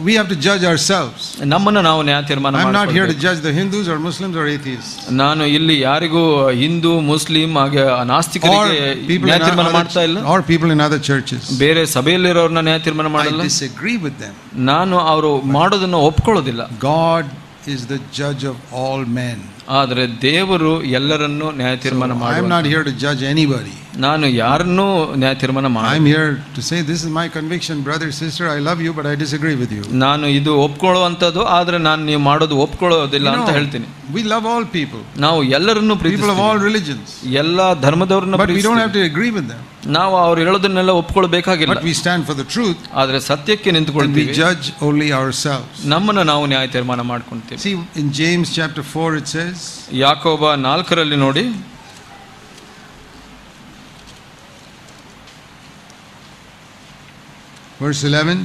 we have to judge ourselves. ನಮ್ಮನ್ನ ನಾವು ನ್ಯಾಯ ತೀರ್ಮಾನ I'm not here to ಮಾಡ್ಕೊಳ್ಬೇಕು. judge the Hindus or Muslims or atheists. ನಾನು ಇಲ್ಲಿ ಯಾರಿಗೂ ಹಿಂದೂ ಮುಸ್ಲಿಂ ಹಾಗೆ Or ನಾಸ್ತಿಕರಿಗೆ people, ನ್ಯಾಯ in ತೀರ್ಮಾನ other, ಮಾಡ್ತಾ ಇಲ್ಲ or people in other churches. ಬೇರೆ ಸಭೆಯಲ್ಲಿರೋರ್ನ ನ್ಯಾಯ ತೀರ್ಮಾನ I ಮಾಡಲ್ಲ disagree with them. ನಾನು ಅವರು ಮಾಡೋದನ್ನ ಒಪ್ಕೊಳ್ಳೋದಿಲ್ಲ God is the judge of all men. ಆದರೆ ದೇವರು ಎಲ್ಲರನ್ನೂ ನ್ಯಾಯ ತೀರ್ಮಾನ ಮಾಡಿ ಎನಿಬಾರಿ ನಾನು ಯಾರನ್ನು ನ್ಯಾಯ ತೀರ್ಮಾನ am here to say this is my conviction brother sister I love you but I disagree with you ನಾನು ಇದು ಒಪ್ಕೊಳ್ಳುವಂಥದ್ದು ಆದರೆ ನಾನು ನೀವು ಮಾಡೋದು ಒಪ್ಕೊಳ್ಳೋದಿಲ್ಲ ಅಂತ ಹೇಳ್ತೀನಿ. ವಿ ಲವ್ ಆಲ್ ಪೀಪಲ್ ನಾವು ಎಲ್ಲರನ್ನು ಪ್ರೀಪಲ್ ಆಫ್ ಆಲ್ ರಿಲಿಜನ್ಸ್ ಎಲ್ಲ ಧರ್ಮದವ್ರನ್ನ ಅಗ್ರಿ ವಿತ್ ನಾವು ಅವ್ರು ಹೇಳೋದನ್ನೆಲ್ಲ ಒಪ್ಕೊಳ್ಬೇಕಾಗಿಲ್ಲ we stand for the truth ಆದರೆ ಸತ್ಯಕ್ಕೆ ನಿಂತುಕೊಳ್ತೀವಿ. ಜಡ್ಜ್ ಓನ್ಲಿ ಅವರ್ ಸೆಲ್ಫ್ ನಮ್ಮನ್ನು ನಾವು ನ್ಯಾಯ ತೀರ್ಮಾನ ಮಾಡ್ಕೊಳ್ತೀವಿ see in James chapter 4 it says Yakoba 4 ರಲ್ಲಿ ನೋಡಿ. ವರ್ಡ್ಸ್ ಇಲ್ಯಾವನ್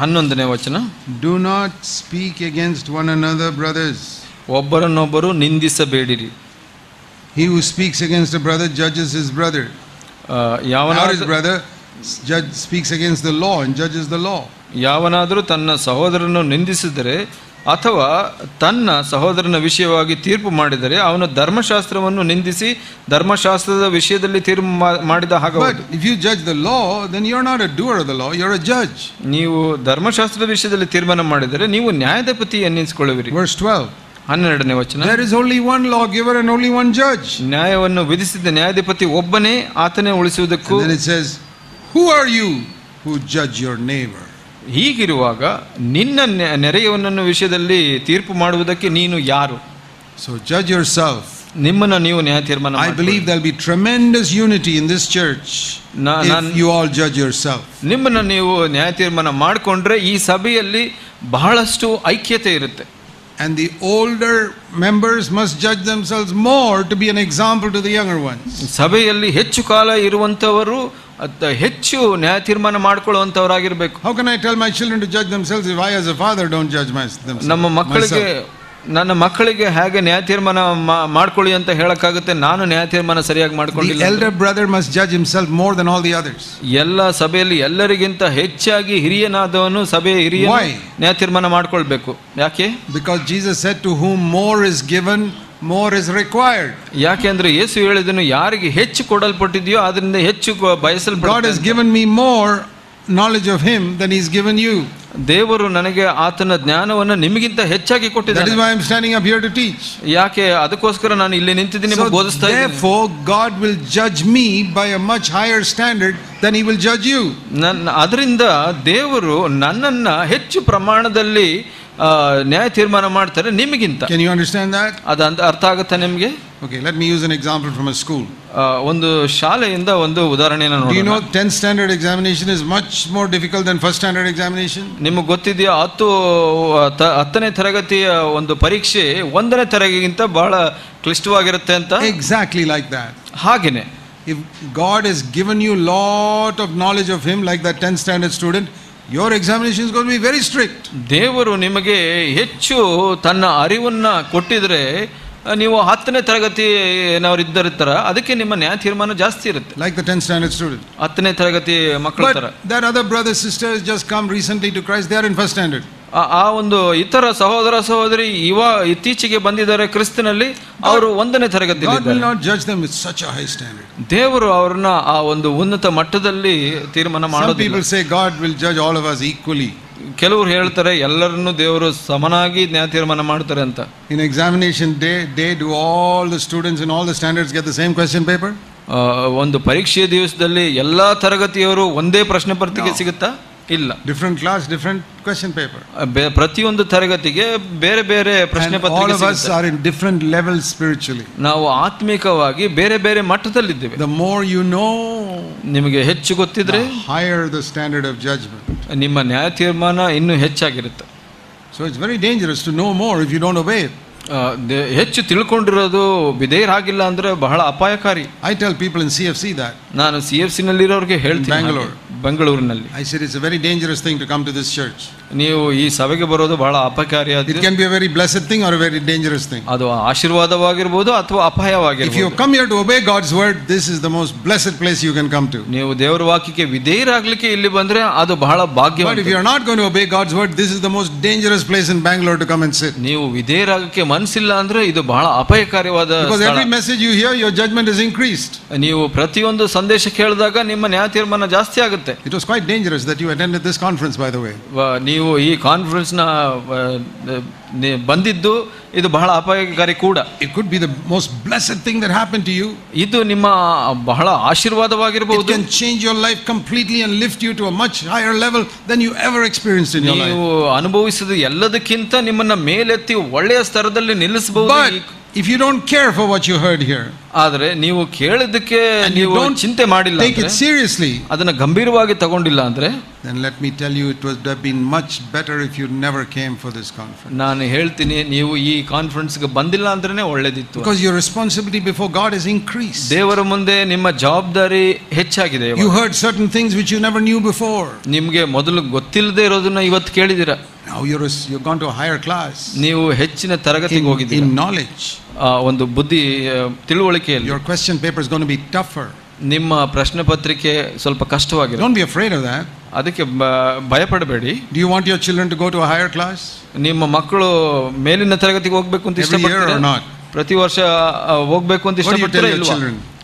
ಹನ್ನೊಂದನೇ ವಚನ. Do not speak against one another brothers ಒಬ್ಬರನ್ನೊಬ್ಬರು ನಿಂದಿಸಬೇಡಿರಿ. He who speaks against brother judges his brother ಯಾವನಾದ್ರು brother ಜಜ್ speaks against the law judges the law ಯಾವನಾದರೂ ತನ್ನ ಸಹೋದರನ್ನು ನಿಂದಿಸಿದರೆ ಅಥವಾ ತನ್ನ ಸಹೋದರನ ವಿಷಯವಾಗಿ ತೀರ್ಪು ಮಾಡಿದರೆ ಅವನು ಧರ್ಮಶಾಸ್ತ್ರವನ್ನು ನಿಂದಿಸಿ ಧರ್ಮಶಾಸ್ತ್ರದ ವಿಷಯದಲ್ಲಿ ತೀರ್ಪು ಮಾಡಿದ ಹಾಗೆ then you're not a doer of the law, you're a judge. ನೀವು ಧರ್ಮಶಾಸ್ತ್ರದ ವಿಷಯದಲ್ಲಿ ತೀರ್ಮಾನ ಮಾಡಿದರೆ ನೀವು ನ್ಯಾಯಾಧಿಪತಿ ಎನ್ನಿಸಿಕೊಳ್ಳುವಿರಿ. Verse 12 ಹನ್ನೆರಡನೇ ವಚನ. There only one law giver and only one judge ನ್ಯಾಯವನ್ನು ವಿಧಿಸಿದ ನ್ಯಾಯಾಧಿಪತಿ ಒಬ್ಬನೇ ಆತನೇ ಉಳಿಸುವುದಕ್ಕೂ who are you who judge your neighbor? ಹೀಗಿರುವಾಗ ನಿನ್ನ ನೆರೆಯವನನ್ನು ವಿಷಯದಲ್ಲಿ ತೀರ್ಪು ಮಾಡುವುದಕ್ಕೆ ನೀನು ಯಾರು? ಸೊ ಜಡ್ಜ್ ಯುವರ್ ಸೆಲ್ಫ್ ನಿಮ್ಮನ್ನು ನೀವು ನ್ಯಾಯ ತೀರ್ಮಾನ I believe there'll be tremendous unity in this this church all if yourself. ನಿಮ್ಮನ್ನು ನೀವು ನ್ಯಾಯ ತೀರ್ಮಾನ ಮಾಡಿಕೊಂಡ್ರೆ ಈ ಸಭೆಯಲ್ಲಿ ಬಹಳಷ್ಟು ಐಕ್ಯತೆ ಇರುತ್ತೆ. And the older members must judge themselves more to be an example to the younger ones. ಸಭೆಯಲ್ಲಿ ಹೆಚ್ಚು ಕಾಲ ಇರುವಂತವರು ಅತ್ತ ಹೆಚ್ಚು ನ್ಯಾಯ ತೀರ್ಮಾನ ಮಾಡ್ಕೊಳ್ಳುವಂತವರಾಗಿರ್ಬೇಕು How can I tell my children to judge themselves if I, as a father, don't judge my, themselves? ನಮ್ಮ ಮಕ್ಕಳಿಗೆ myself? ನನ್ನ ಮಕ್ಕಳಿಗೆ ಹೇಗೆ ನ್ಯಾಯ ತೀರ್ಮಾನ ಮಾಡ್ಕೊಳ್ಳಿ ಅಂತ ಹೇಳಕ್ಕಾಗುತ್ತೆ ನಾನು ನ್ಯಾಯ ತೀರ್ಮಾನ ಸರಿಯಾಗಿ ಮಾಡ್ಕೊಂಡಿಲ್ಲ ಬ್ರದರ್ ಮಸ್ must judge himself more than all the others. ಎಲ್ಲ ಸಭೆಯಲ್ಲಿ ಎಲ್ಲರಿಗಿಂತ ಹೆಚ್ಚಾಗಿ ಹಿರಿಯನಾದವನು ಸಭೆ ಹಿರಿಯ? ನ್ಯಾಯ ತೀರ್ಮಾನ ಮಾಡ್ಕೊಳ್ಬೇಕು. ಯಾಕೆ? Because Jesus said to whom more is given more is required ಯಾಕೆ ಅಂದ್ರೆ ಯೇಸು ಹೇಳಿದನು ಯಾರಿಗೆ ಹೆಚ್ಚು ಕೊಡಲ್ಪಟ್ಟಿದೆಯೋ ಅದರಿಂದ ಹೆಚ್ಚು ಬಯಸಲ್ಪಡ God is given me more knowledge of him then is given you ದೇವರು ನನಗೆ ಆತನ ಜ್ಞಾನವನ್ನು ನಿಮಗಿಂತ ಹೆಚ್ಚಾಗಿ ಕೊಟ್ಟಿದ್ದೀ ವೈಮ್ ಸ್ಕ್ಯಾನಿಂಗ್ ಅಫ್ಯಾರಿಟಿ ಯಾಕೆ? ಅದಕ್ಕೋಸ್ಕರ ನಾನು ಇಲ್ಲಿ ನಿಂತಿದ್ದೀನಿ ಬೋಧಿಸ್ತಾ ಇದೇ for God will judge me by a much higher standard than he will ಜಜ್ you ನನ್ನ ಅದರಿಂದ ದೇವರು ನನ್ನನ್ನು ಹೆಚ್ಚು ಪ್ರಮಾಣದಲ್ಲಿ ನ್ಯಾಯ ತೀರ್ಮಾನ ಮಾಡ್ತಾರೆ ನಿಮಗಿಂತ Can ಯು ಅಂಡರ್ಸ್ಟ್ಯಾಂಡ್ ದಟ್ ಅದು ಅಂತ ಅರ್ಥ ಆಗುತ್ತಾ ನಿಮಗೆ okay let me use an example from a school. ಒಂದು ಶಾಲೆಯಿಂದ ಒಂದು ಉದಾಹರಣೆಯನ್ನು Do you ನೋಡೋಣ know 10th standard examination is much more difficult than first standard examination? ನಿಮಗೆ ಗೊತ್ತಿದೆಯಾ ಹತ್ತು ತ- ಹತ್ತನೇ ತರಗತಿಯ ಒಂದು ಪರೀಕ್ಷೆ ಒಂದನೇ ತರಗತಿಗಿಂತ ಬಹಳ ಕ್ಲಿಷ್ಟವಾಗಿರುತ್ತೆ ಅಂತ Exactly like that. ಹಾಗೇನೆ If God has given you lot of knowledge of Him, like that 10th standard student, your examination be very strict ದೇವರು ನಿಮಗೆ ಹೆಚ್ಚು ತನ್ನ ಅರಿವನ್ನು ಕೊಟ್ಟಿದ್ರೆ ನೀವು ಹತ್ತನೇ ತರಗತಿ ಏನವ್ರು ಇದ್ದಿರ್ತಾರ ಅದಕ್ಕೆ ನಿಮ್ಮ ನ್ಯಾಯ ತೀರ್ಮಾನ ಜಾಸ್ತಿ ಇರುತ್ತೆ. Like the ten standard student ಹತ್ತನೇ ತರಗತಿ ಮಕ್ಕಳು there other brother sister just come recently to Christ they are in first standard ಆ ಒಂದು ಇತರ ಸಹೋದರ ಸಹೋದರಿ ಇವ ಇತ್ತೀಚೆಗೆ ಬಂದಿದ್ದಾರೆ ಕ್ರಿಸ್ತನಲ್ಲಿ ಅವರು ಒಂದನೇ ತರಗತಿ ದೇವರು ಅವ್ರನ್ನ ಆ ಒಂದು ಉನ್ನತ ಮಟ್ಟದಲ್ಲಿ ತೀರ್ಮಾನ ಮಾಡೋದು ಈಕ್ವಲಿ ಕೆಲವರು ಹೇಳ್ತಾರೆ ಎಲ್ಲರನ್ನು ದೇವರು ಸಮನಾಗಿ ನ್ಯಾಯ ತೀರ್ಮಾನ ಮಾಡ್ತಾರೆ ಅಂತ. In examination day they do all the students in all the standards get the same question paper ಒಂದು ಪರೀಕ್ಷೆಯ ದಿವಸದಲ್ಲಿ ಎಲ್ಲ ತರಗತಿಯವರು ಒಂದೇ ಪ್ರಶ್ನೆ ಪತ್ರಿಕೆ ಸಿಗುತ್ತಾ? ಇಲ್ಲ. Different class different question paper ಪ್ರತಿಯೊಂದು ತರಗತಿಗೆ ಬೇರೆ ಬೇರೆ ಪ್ರಶ್ನೆ ಪತ್ರ ಡಿಫ್ರೆಂಟ್ ಲೆವೆಲ್ ಸ್ಪಿರಿಚುಲಿ ನಾವು ಆತ್ಮಿಕವಾಗಿ ಬೇರೆ ಬೇರೆ ಮಟ್ಟದಲ್ಲಿದ್ದೇವೆ. ದ ಮೋರ್ ಯು ನೋ ನಿಮಗೆ ಹೆಚ್ಚು ಗೊತ್ತಿದ್ರೆ higher the standard of judgment ನಿಮ್ಮ ನ್ಯಾಯ ತೀರ್ಮಾನ ಇನ್ನೂ ಹೆಚ್ಚಾಗಿರುತ್ತೆ. So it's very dangerous to know more if you don't obey ಆ, ದೆ- ಹೆಚ್ಚು ತಿಳ್ಕೊಂಡಿರೋದು ವಿಧೇಯರಾಗಿಲ್ಲ ಅಂದ್ರೆ ಬಹಳ ಅಪಾಯಕಾರಿ I tell people in CFC that. ನಾನು ಸಿ ಎಫ್ ಸಿ ನಲ್ಲಿರೋರಿಗೆ ಹೇಳ್ತೀನಿ Bangalore. ಹಾಗೆ, ಬೆಂಗಳೂರಿನಲ್ಲಿ I said it's a very dangerous thing to come to this church. ನೀವು ಈ ಸಭೆಗೆ ಬರೋದು ಬಹಳ It ಅಪಾಯಕಾರಿಯಾದ can be a very blessed thing or a very dangerous thing. ಅದು ಆಶೀರ್ವಾದವಾಗಿರ್ಬೋದು ಅಥವಾ If you ಅಪಾಯವಾಗಿರ್ಬೋದು come here to obey God's word, this is the most blessed place you can come to. ನೀವು ದೇವರ ವಾಕ್ಯಕ್ಕೆ ವಿಧೇಯರಾಗ್ಲಿಕ್ಕೆ ಇಲ್ಲಿ ಬಂದ್ರೆ ಅದು ಬಹಳ ಭಾಗ್ಯ But if you're not going to obey God's word, this is the most dangerous place in Bangalore to come and sit. ನೀವು ವಿಧೇಯರಾಗಕ್ಕೆ ಮನಸ್ಸಿಲ್ಲ ಅಂದ್ರೆ ಇದು ಬಹಳ ಅಪಾಯಕಾರಿಯಾದ every message you hear, your judgment is increased. ನೀವು ಪ್ರತಿಯೊಂದು ಸಂದೇಶ ಕೇಳಿದಾಗ ನಿಮ್ಮ ನ್ಯಾಯ ತೀರ್ಮಾನ ಜಾಸ್ತಿ ಆಗುತ್ತೆ It was quite dangerous that you attended this conference, by the way. ವ- ನೀವು ಈ ಕಾನ್ಫರೆನ್ಸ್ನ ಬಂದಿದ್ದು ಇದು ಬಹಳ ಅಪಾಯಕಾರಿ ಕೂಡ. It could be the most blessed thing that happen to you ಇದು ನಿಮ್ಮ ಬಹಳ ಆಶೀರ್ವಾದವಾಗಿರಬಹುದು it can change your life completely and lift you to a much higher level then you ever experience in your life ನೀವು ಅನುಭವಿಸಿದ ಎಲ್ಲದಕ್ಕಿಂತ ನಿಮ್ಮನ್ನ ಮೇಲೆತ್ತಿ ಒಳ್ಳೆಯ ಸ್ತರದಲ್ಲಿ ನಿಲ್ಲಿಸಬಹುದು. But if you don't care for what you heard here, ಆದ್ರೆ ನೀವು ಕೇಳಿದ್ದಕ್ಕೆ and you ನೀವು don't ಚಿಂತೆ ಮಾಡಿಲ್ಲ take it ಅಂದ್ರೆ, seriously, ಅದನ್ನ ಗಂಭೀರವಾಗಿ ತಗೊಂಡಿಲ್ಲ ಅಂದ್ರೆ then let me tell you, it would have been much better if you never came for this conference. ನಾನು ಹೇಳ್ತೀನಿ ನೀವು ಈ ಕಾನ್ಫರೆನ್ಸ್ಗೆ ಬಂದಿಲ್ಲ ಅಂದ್ರೇನೆ ಒಳ್ಳೇದಿತ್ತು Because your responsibility before God has increased. ದೇವರ ಮುಂದೆ ನಿಮ್ಮ ಜವಾಬ್ದಾರಿ ಹೆಚ್ಚಾಗಿದೆ ಇವಾಗ. You heard certain things which you never knew before. ನಿಮ್ಗೆ ಮೊದಲು ಗೊತ್ತಿಲ್ಲದೆ ಇರೋದನ್ನ ಇವತ್ತು ಕೇಳಿದಿರ Now you're, you've gone to a higher class ನೀವು ಹೆಚ್ಚಿನ ತರಗತಿಗೆ in, in knowledge. ಆ, ಒಂದು ಬುದ್ಧಿ ತಿಳುವಳಿಕೆಯಲ್ಲಿ Your question paper is going to be tougher. ನಿಮ್ಮ ಪ್ರಶ್ನೆ ಪತ್ರಿಕೆ ಸ್ವಲ್ಪ ಕಷ್ಟವಾಗಿದೆ Don't be afraid of that. ಅದಕ್ಕೆ ಬ- ಭಯಪಡಬೇಡಿ Do you want your children to go to a higher class? ನಿಮ್ಮ ಮಕ್ಕಳು ಮೇಲಿನ ತರಗತಿಗೆ ಹೋಗಬೇಕು ಅಂತ ಇಷ್ಟಪಡ್ತೀರಾ not? ಪ್ರತಿ ವರ್ಷ ಹೋಗಬೇಕು ಅಂತ ಇಷ್ಟಪಡ್ತೀರಾ ಇಲ್ವಾ?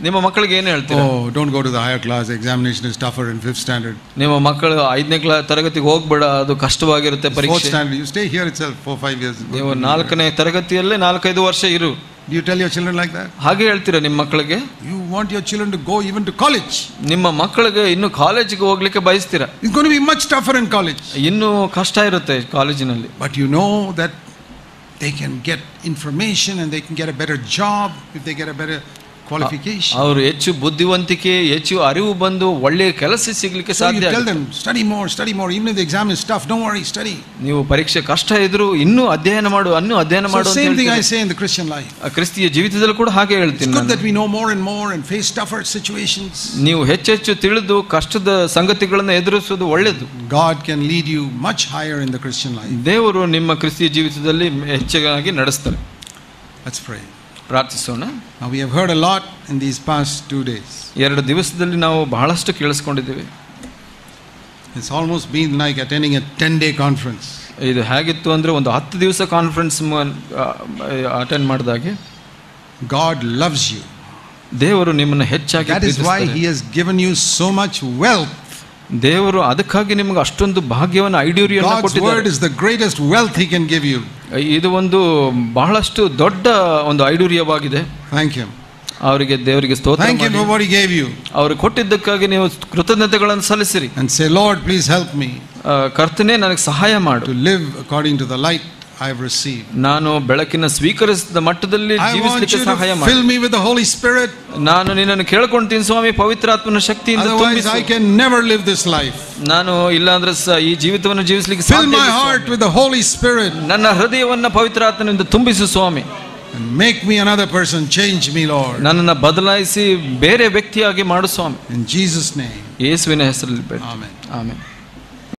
ನಿಮ್ಮ ಮಕ್ಕಳಿಗೆ ಏನು ಹೇಳ್ತೀರಾ? Don't go to the higher class examination is tougher in 5th standard ನಿಮ್ಮ ಮಕ್ಕಳು 5ನೇ ಕ್ಲಾಸ್ ತರಗತಿಗೆ ಹೋಗಬೇಡ ಅದು ಕಷ್ಟವಾಗಿರುತ್ತೆ ಪರೀಕ್ಷೆ. 4th standard you stay here itself for 5 years ನೀವು 4ನೇ ತರಗತಿಯಲ್ಲೇ 4 5 ವರ್ಷ ಇರು. You tell your children like that ಹಾಗೆ ಹೇಳ್ತೀರಾ ನಿಮ್ಮ ಮಕ್ಕಳಿಗೆ? You want your children to go even to college ನಿಮ್ಮ ಮಕ್ಕಳಿಗೆ ಇನ್ನು ಕಾಲೇಜಿಗೆ ಹೋಗ್ಲಿಕ್ಕೆ ಬಯಸ್ತೀರಾ? It's gonna be much tougher in college ಇನ್ನು ಕಷ್ಟ ಇರುತ್ತೆ ಕಾಲೇಜಿನಲ್ಲಿ. But you know that they can get information and they can get a better job if they get a better qualification ಅವರು ಹೆಚ್ಚು ಬುದ್ಧಿವಂತಿಕೆ ಹೆಚ್ಚು ಅರಿವು ಬಂದು ಒಳ್ಳೆಯ ಕೆಲಸ ಸಿಗಲಿಕ್ಕೆ ಸಾಧ್ಯ study more study more even the exam stuff no worry study ನೀವು ಪರೀಕ್ಷೆ ಕಷ್ಟ ಇದ್ರು ಇನ್ನೂ ಅಧ್ಯಯನ ಮಾಡು ಅನ್ನು ಅಧ್ಯಯನ ಮಾಡು same thing I say in Christian ಕ್ರಿಸ್ತಿಯ ಜೀವಿತದಲ್ಲಿ ಕೂಡ ಹಾಗೆ ಹೇಳ್ತೀನಿ good that we know more and more and face tougher situations ನೀವು ಹೆಚ್ಚೆಚ್ಚು ತಿಳಿದು ಕಷ್ಟದ ಸಂಗತಿಗಳನ್ನು ಎದುರಿಸುವುದು ಒಳ್ಳೆಯದು God can lead you much higher in the Christian life ದೇವರು ನಿಮ್ಮ ಕ್ರಿಸ್ತಿಯ ಜೀವಿತದಲ್ಲಿ ಹೆಚ್ಚಾಗಿ ನಡೆಸ್ತಾರೆ. ಲೆಟ್ಸ್ ಪ್ರೈ ಪ್ರಾರ್ಥಿಸೋಣ Now we have heard a lot in these past two days. ಎರಡು ದಿವಸದಲ್ಲಿ ನಾವು ಬಹಳಷ್ಟು ಕೇಳಿಸ್ಕೊಂಡಿದ್ದೇವೆ It's almost been like attending a 10 day conference. ಇದು ಹೇಗಿತ್ತು ಅಂದ್ರೆ ಒಂದು ಹತ್ತು ದಿವಸ conference attend ಮಾಡಿದಾಗೆ God loves you. ದೇವರು ನಿಮ್ಮನ್ನು ಹೆಚ್ಚಾಗಿ That is why ಪ್ರೀತಿಸ್ತಾರೆ. He has given you so much wealth. ದೇವರು ಅದಕ್ಕಾಗಿ ನಿಮಗೆ ಅಷ್ಟೊಂದು ಭಾಗ್ಯವನ್ನು ಐಡಿಯೋರಿಯನ್ನು ಕೊಟ್ಟಿದ್ದಾರೆ. Is the wealth can you ಇದು ಒಂದು ಬಹಳಷ್ಟು ದೊಡ್ಡ ಒಂದು ಐಡಿಯೋರಿಯವಾಗಿದೆ. ಥ್ಯಾಂಕ್ ಯು ಅವರಿಗೆ ದೇವರಿಗೆ ಸ್ತೋತ್ರ ಥ್ಯಾಂಕ್ ಯು ಗೇವ್ ಯು ಅವರು ಕೊಟ್ಟಿದ್ದಕ್ಕಾಗಿ ನೀವು ಕೃತಜ್ಞತೆಗಳನ್ನು ಸಲ್ಲಿಸಿರಿ. And say lord please help me ಕರ್ತನೆ ನನಗೆ ಸಹಾಯ ಮಾಡು. Live according to the light I have received. ನಾನು ಬೆಳಕಿನ ಸ್ವೀಕರಿಸಿದ ಮಟ್ಟದಲ್ಲಿ I want ಜೀವಿಸಲಿಕ್ಕೆ you ಸಹಾಯ to ಮಾಡಿ fill me with the Holy Spirit. ನಾನು ನಿನ್ನನ್ನು ಕೇಳ್ಕೊಂತೀನಿ ಸ್ವಾಮಿ ಪವಿತ್ರಾತ್ಮನ ಶಕ್ತಿಯಿಂದ Otherwise, ತುಂಬಿಸು. I can never live this life. ನಾನು ಇಲ್ಲಾಂದ್ರೆ ಸ- ಈ ಜೀವಿತವನ್ನು ಜೀವಿಸಲಿಕ್ಕೆ Fill ಸಾಧ್ಯ my ಇಲ್ಲ heart Swami. with the Holy Spirit ನನ್ನ ಹೃದಯವನ್ನ ಪವಿತ್ರಾತ್ಮನಿಂದ ತುಂಬಿಸು ಸ್ವಾಮಿ and make me another person. Change me, Lord. ನನ್ನನ್ನು ಬದಲಾಯಿಸಿ ಬೇರೆ ವ್ಯಕ್ತಿಯಾಗಿ ಮಾಡು ಸ್ವಾಮಿ In Jesus' name. ಯೇಸುವಿನ ಹೆಸರಲ್ಲಿ ಬೇಡ Amen. ಆಮೇಲೆ